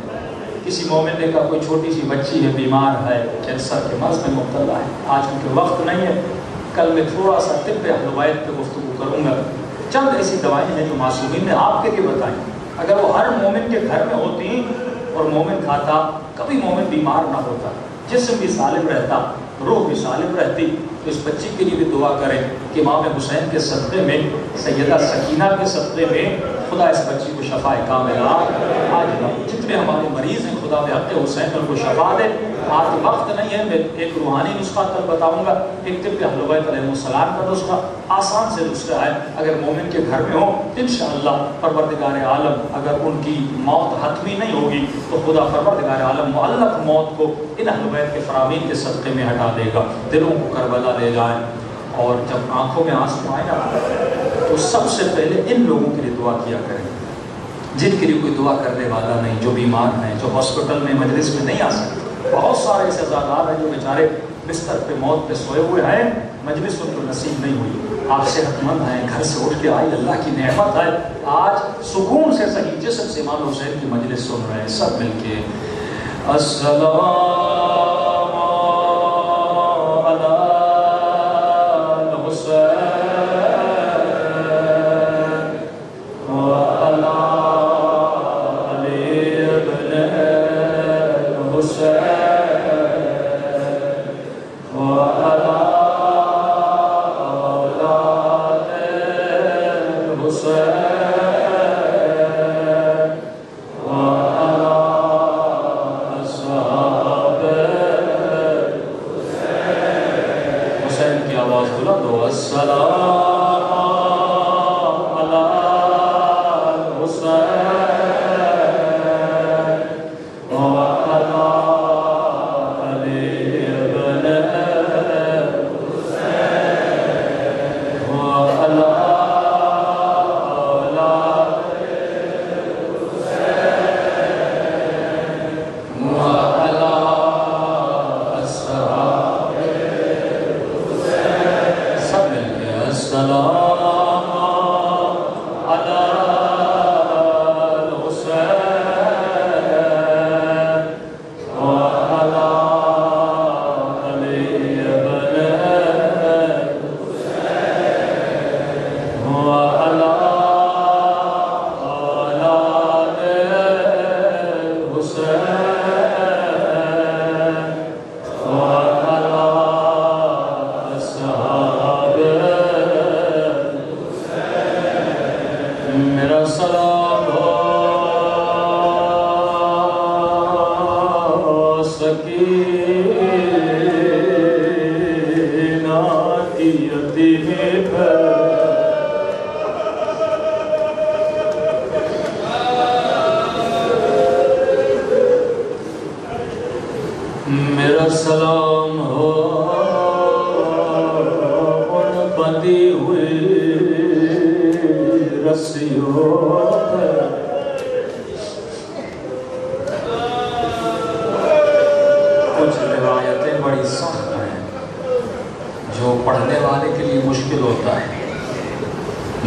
کسی مومن نے کہا، کوئی چھوٹی سی بچی ہے، بیمار ہے، کینسر کے مرض میں مبتلا ہے۔ آج ان کے وقت نہیں ہے۔ کل میں تھوڑا سا طب حلوائد پہ گفتگو کروں گا۔ چند ایسی دوائیں ہیں جو معصومین نے آپ کے لیے بتائیں۔ اگر وہ ہر مومن کے گھر میں ہوتی اور مومن کھاتا، کبھی مومن بیمار نہ ہوتا، جسم بھی سالم رہتا، روح بھی سالم رہتی، تو اس بچی کے لیے بھی دعا کریں کہ امام حسین کے صدقے میں، سیدہ سکینہ کے صدقے میں خدا اس بچی کو شفا کاملہ آج جتنے ہمارے مریض ہیں، خدا میں حق حسین ان کو شفا دے۔ آج وقت نہیں ہے، میں ایک روحانی نسخہ کل بتاؤں گا۔ ایک طب حلویت علیہ السلام کا نسخہ آسان سے نسخہ ہے۔ اگر مومن کے گھر میں ہو انشاءاللہ پروردگار عالم اگر ان کی موت حتمی نہیں ہوگی، تو خدا پروردگار عالم معلق موت کو ان حلویت کے فرامین کے صدقے میں ہٹا دے گا۔ دلوں کو کربلا لے جائیں۔ اور جب آنکھوں میں آنسو آئے نا، تو سب سے پہلے ان لوگوں کے لیے دعا کیا کریں۔ جن کے لیے کوئی دعا کرنے والا نہیں، جو بیمار ہیں، جو ہاسپٹل میں مجلس میں نہیں آ سکتے بہت سارے ایسے ازادار ہیں جو بیچارے بستر پہ موت پہ سوئے ہوئے ہیں۔ مجلس ان کو نصیب نہیں ہوئی۔ آپ صحت مند ہیں، گھر سے اٹھ کے آئی اللہ کی نعمت ہے۔ آج سکون سے صحیح جسم سے امام حسین کی مجلس سن رہے ہیں، سب مل کے۔ السلام علی الحسین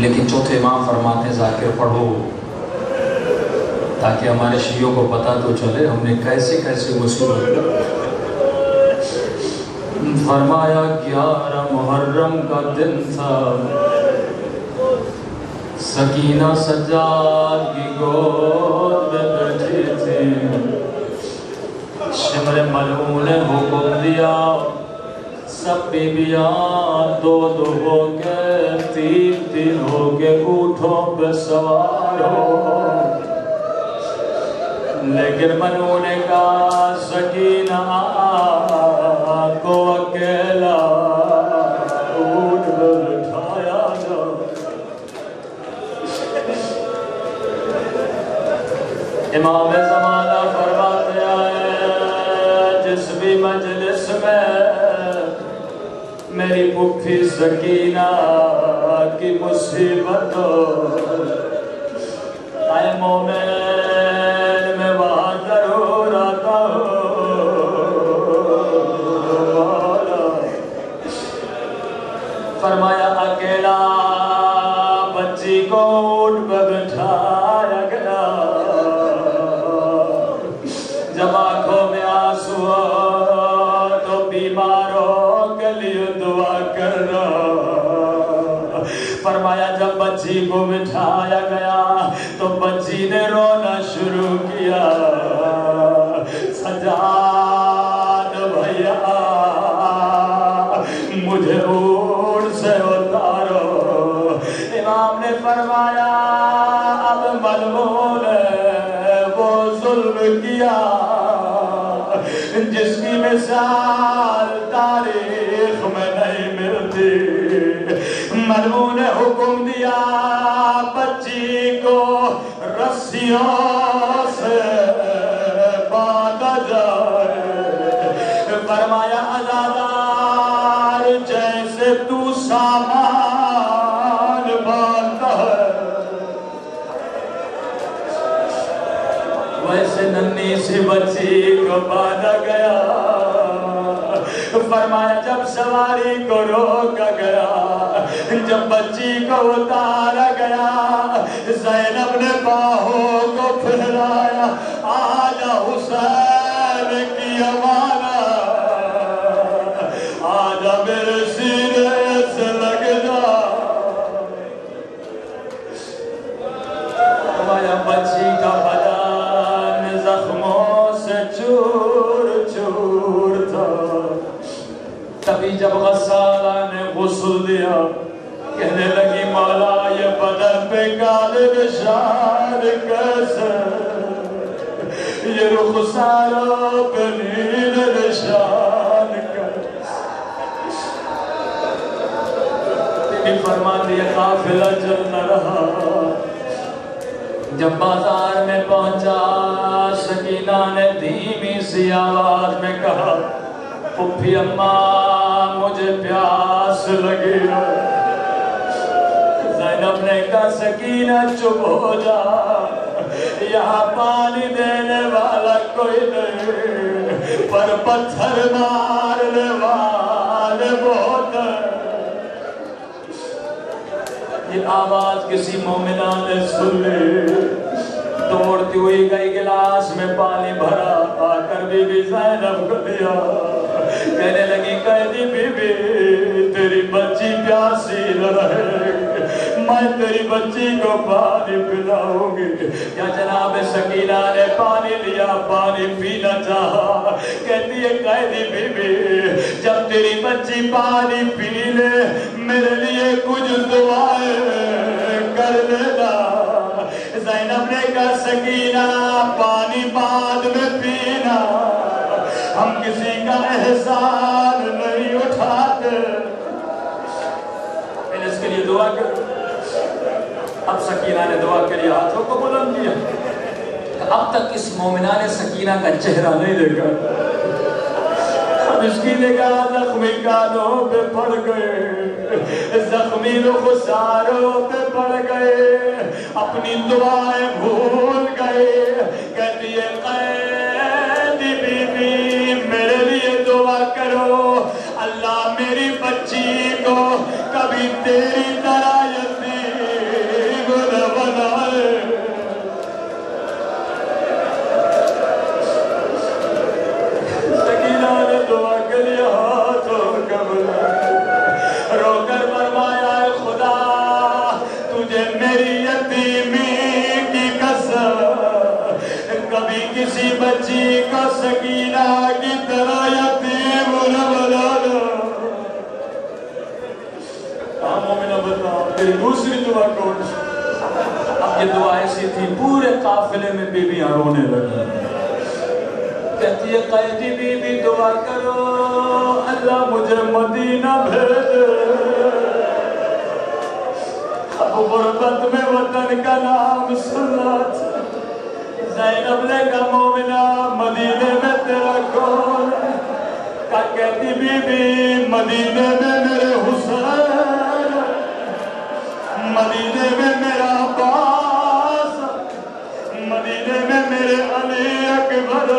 لیکن چوتھے امام فرماتے ہیں، ذاکر پڑھو۔ تاکہ ہمارے شیعوں کو پتہ تو چلے ہم نے کیسے کیسے وصول فرمایا، گیارہ محرم کا دن تھا۔ سکینہ سجاد کی گود میں بیٹھی تھی شمر ملعون نے حکم دیا، سب بیبیاں دو دو ہو کے تین تین ہو کے اونٹوں پہ سوار ہو لیکن منو نے کہا سکینہ کو اکیلا اونٹ پہ بٹھایا جا امام زمانہ فرماتے ہیں، جس بھی مجلس میں میری پپھی سکینہ کی مصیبت ہو بچی کو بٹھایا گیا، تو بچی نے رونا شروع کیا۔ سجاد بھیا، مجھے اونٹ سے اتارو۔ امام نے فرمایا، اب ملمون ہے، وہ ظلم کیا۔ جس کی مثال تاریخ میں نہیں ملتی۔ ملمون نے حکم سی بچی کو باندھا گیا۔ فرمایا جب سواری کو روکا گیا جب بچی کو اتارا گیا، زینب نے باہوں کو پھیلایا آجا حسین کی امانہ۔ آجا میرے سینے سے لگ جا۔ فرمایا بچی کا بدن زخموں سے چور چور تھا۔ تبھی جب غسالہ نے غسل دیا کہنے لگی، مولا، یہ بدن پہ کالے نشان کیسے یہ رخساروں پہ نیل نشان کیسے بھی فرما دیا، قافلہ چل نہ رہا، جب بازار میں پہنچا، سکینہ نے دھیمی سی آواز میں کہا پپھی اماں، مجھے پیاس لگی ہے۔ زینب نے کہا سکینہ چپ ہو جا، یہاں پانی دینے والا کوئی نہیں، پر پتھر مارنے والے بہت یہ آواز کسی مومنہ نے سن لی۔ توڑتی ہوئی گئی گلاس میں پانی بھرا، آ کر بی بی زینب کو دیا۔ کہنے لگی، قیدی بی بی تیری بچی پیاسی نہ رہے میں تیری بچی کو پانی پلاؤں گی۔ کیا جناب سکینہ نے پانی لیا، پانی پینا چاہا۔ کہتی ہے، قیدی بی بی جب تیری بچی پانی پی لے، میرے لیے کچھ دعائیں کر لینا۔ زینب نے کہا، سکینہ، پانی بعد میں پینا۔ ہم کسی کا احسان نہیں اٹھاتے۔ میں اس کے لیے دعا کر۔ اب سکینہ نے دعا کے لیے ہاتھوں کو بلند کیا۔ اب تک اس مومنہ نے سکینہ کا چہرہ نہیں دیکھا۔ اب اس کی نگاہ زخمی کانوں پہ پڑ گئے۔ زخمی رخساروں پہ پڑ گئے۔ اپنی دعائیں بھول گئے۔ کہتی ہے قیدی کبھی یہ دعا ایسی تھی، پورے قافلے میں بیویاں رونے لگی کہتی ہے، قیدی بی بی دعا کرو، اللہ مجھے مدینہ بھیجے۔ اب غربت میں وطن کا نام سنا زینب نے کہا مومنہ، مدینے میں تیرا کون؟ ہے کہا کہتی بی بی مدینے میں میرے حسین۔ مدینے میں میرا عباس مدینے میں میرے علی اکبر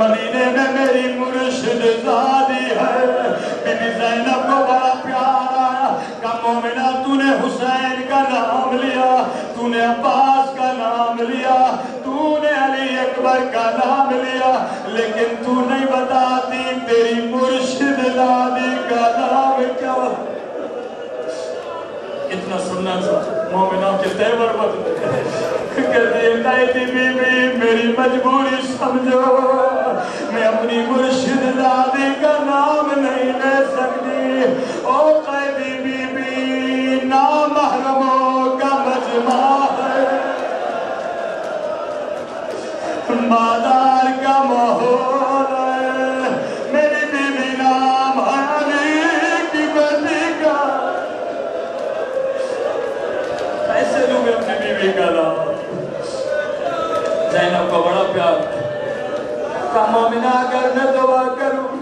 مدینے میں میری مرشد زادی ہے۔ بی بی زینب کو بڑا پیار آیا کہ مومنہ تو نے حسین کا نام لیا، تو نے عباس کا نام لیا، تو نے علی اکبر کا نام لیا، لیکن تو نہیں بتاتی تیری مرشد زادی کا نام کیا۔ اتنا سننا مومنہ کے تیور بدلے کہتی ہے قیدی بی بی، میری مجبوری سمجھو۔ میں اپنی مرشد دادی کا نام نہیں لے سکتی۔ او قیدی بی بی، نامحرموں کا مجمع ہے۔ مادار کا ماحول پیار کہا مومنہ اگر میں دعا کروں،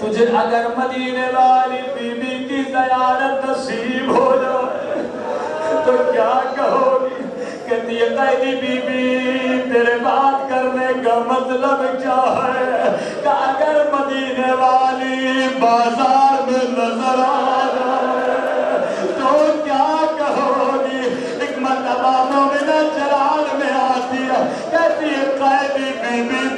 تجھے اگر مدینے والی بی بی کی زیارت نصیب ہو جائے، تو کیا کہو گی کہتی ہے، قیدی بی بی تیرے بات کرنے کا مطلب کیا ہے؟ کہ اگر مدینے والی بازار میں نظر آ قیدی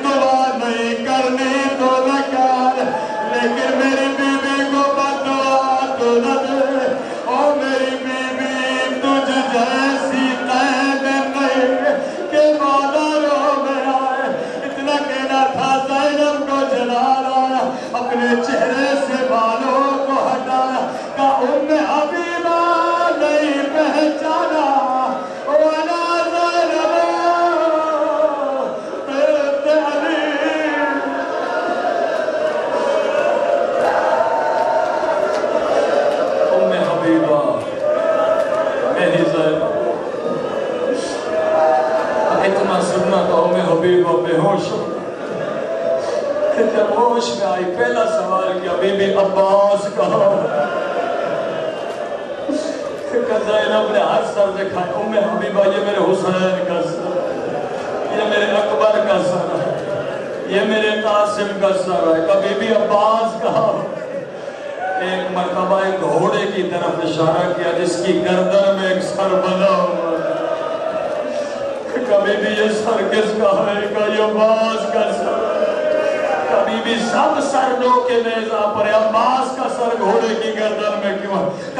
یہ میرے قاسم کا سر ہے۔ کبھی بھی عباس کہا ایک مرتبہ ایک گھوڑے کی طرف اشارہ کیا جس کی گردن میں ایک سر بنا ہوا کبھی بھی یہ سر کس کا ہے؟ کہ یہ عباس کا سر کبھی بھی سب سر دو کے نیزہ پر عباس کا سر گھوڑے کی گردن میں کیوں ہے؟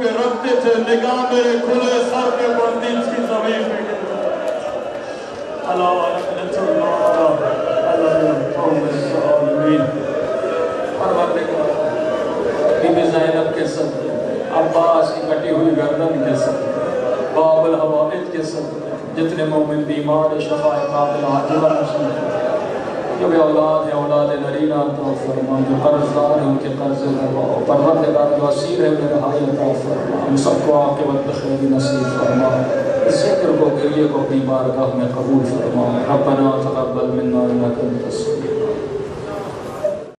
پہ رکھتے تھے، نگاہ میرے کھلے سر کے بندی کی زمین پہ۔ اللہ اللہ زینب کے عباس کی کٹی ہوئی گردن کے باب کے جتنے مومن بیمار شفاء قابل عاجلہ مسلم جو اولاد ہے اولاد نرینہ عطا فرما جو قرضدار ہیں ان کے قرض کرواؤ پروردگار جو اسیر ہے انہیں رہائی عطا فرما، ہم سب کو عاقبت بخیر نصیب فرما۔ ذکر کو کریے، کو اپنی بارگاہ میں قبول فرما ربنا تقبل منا انکا انت السميع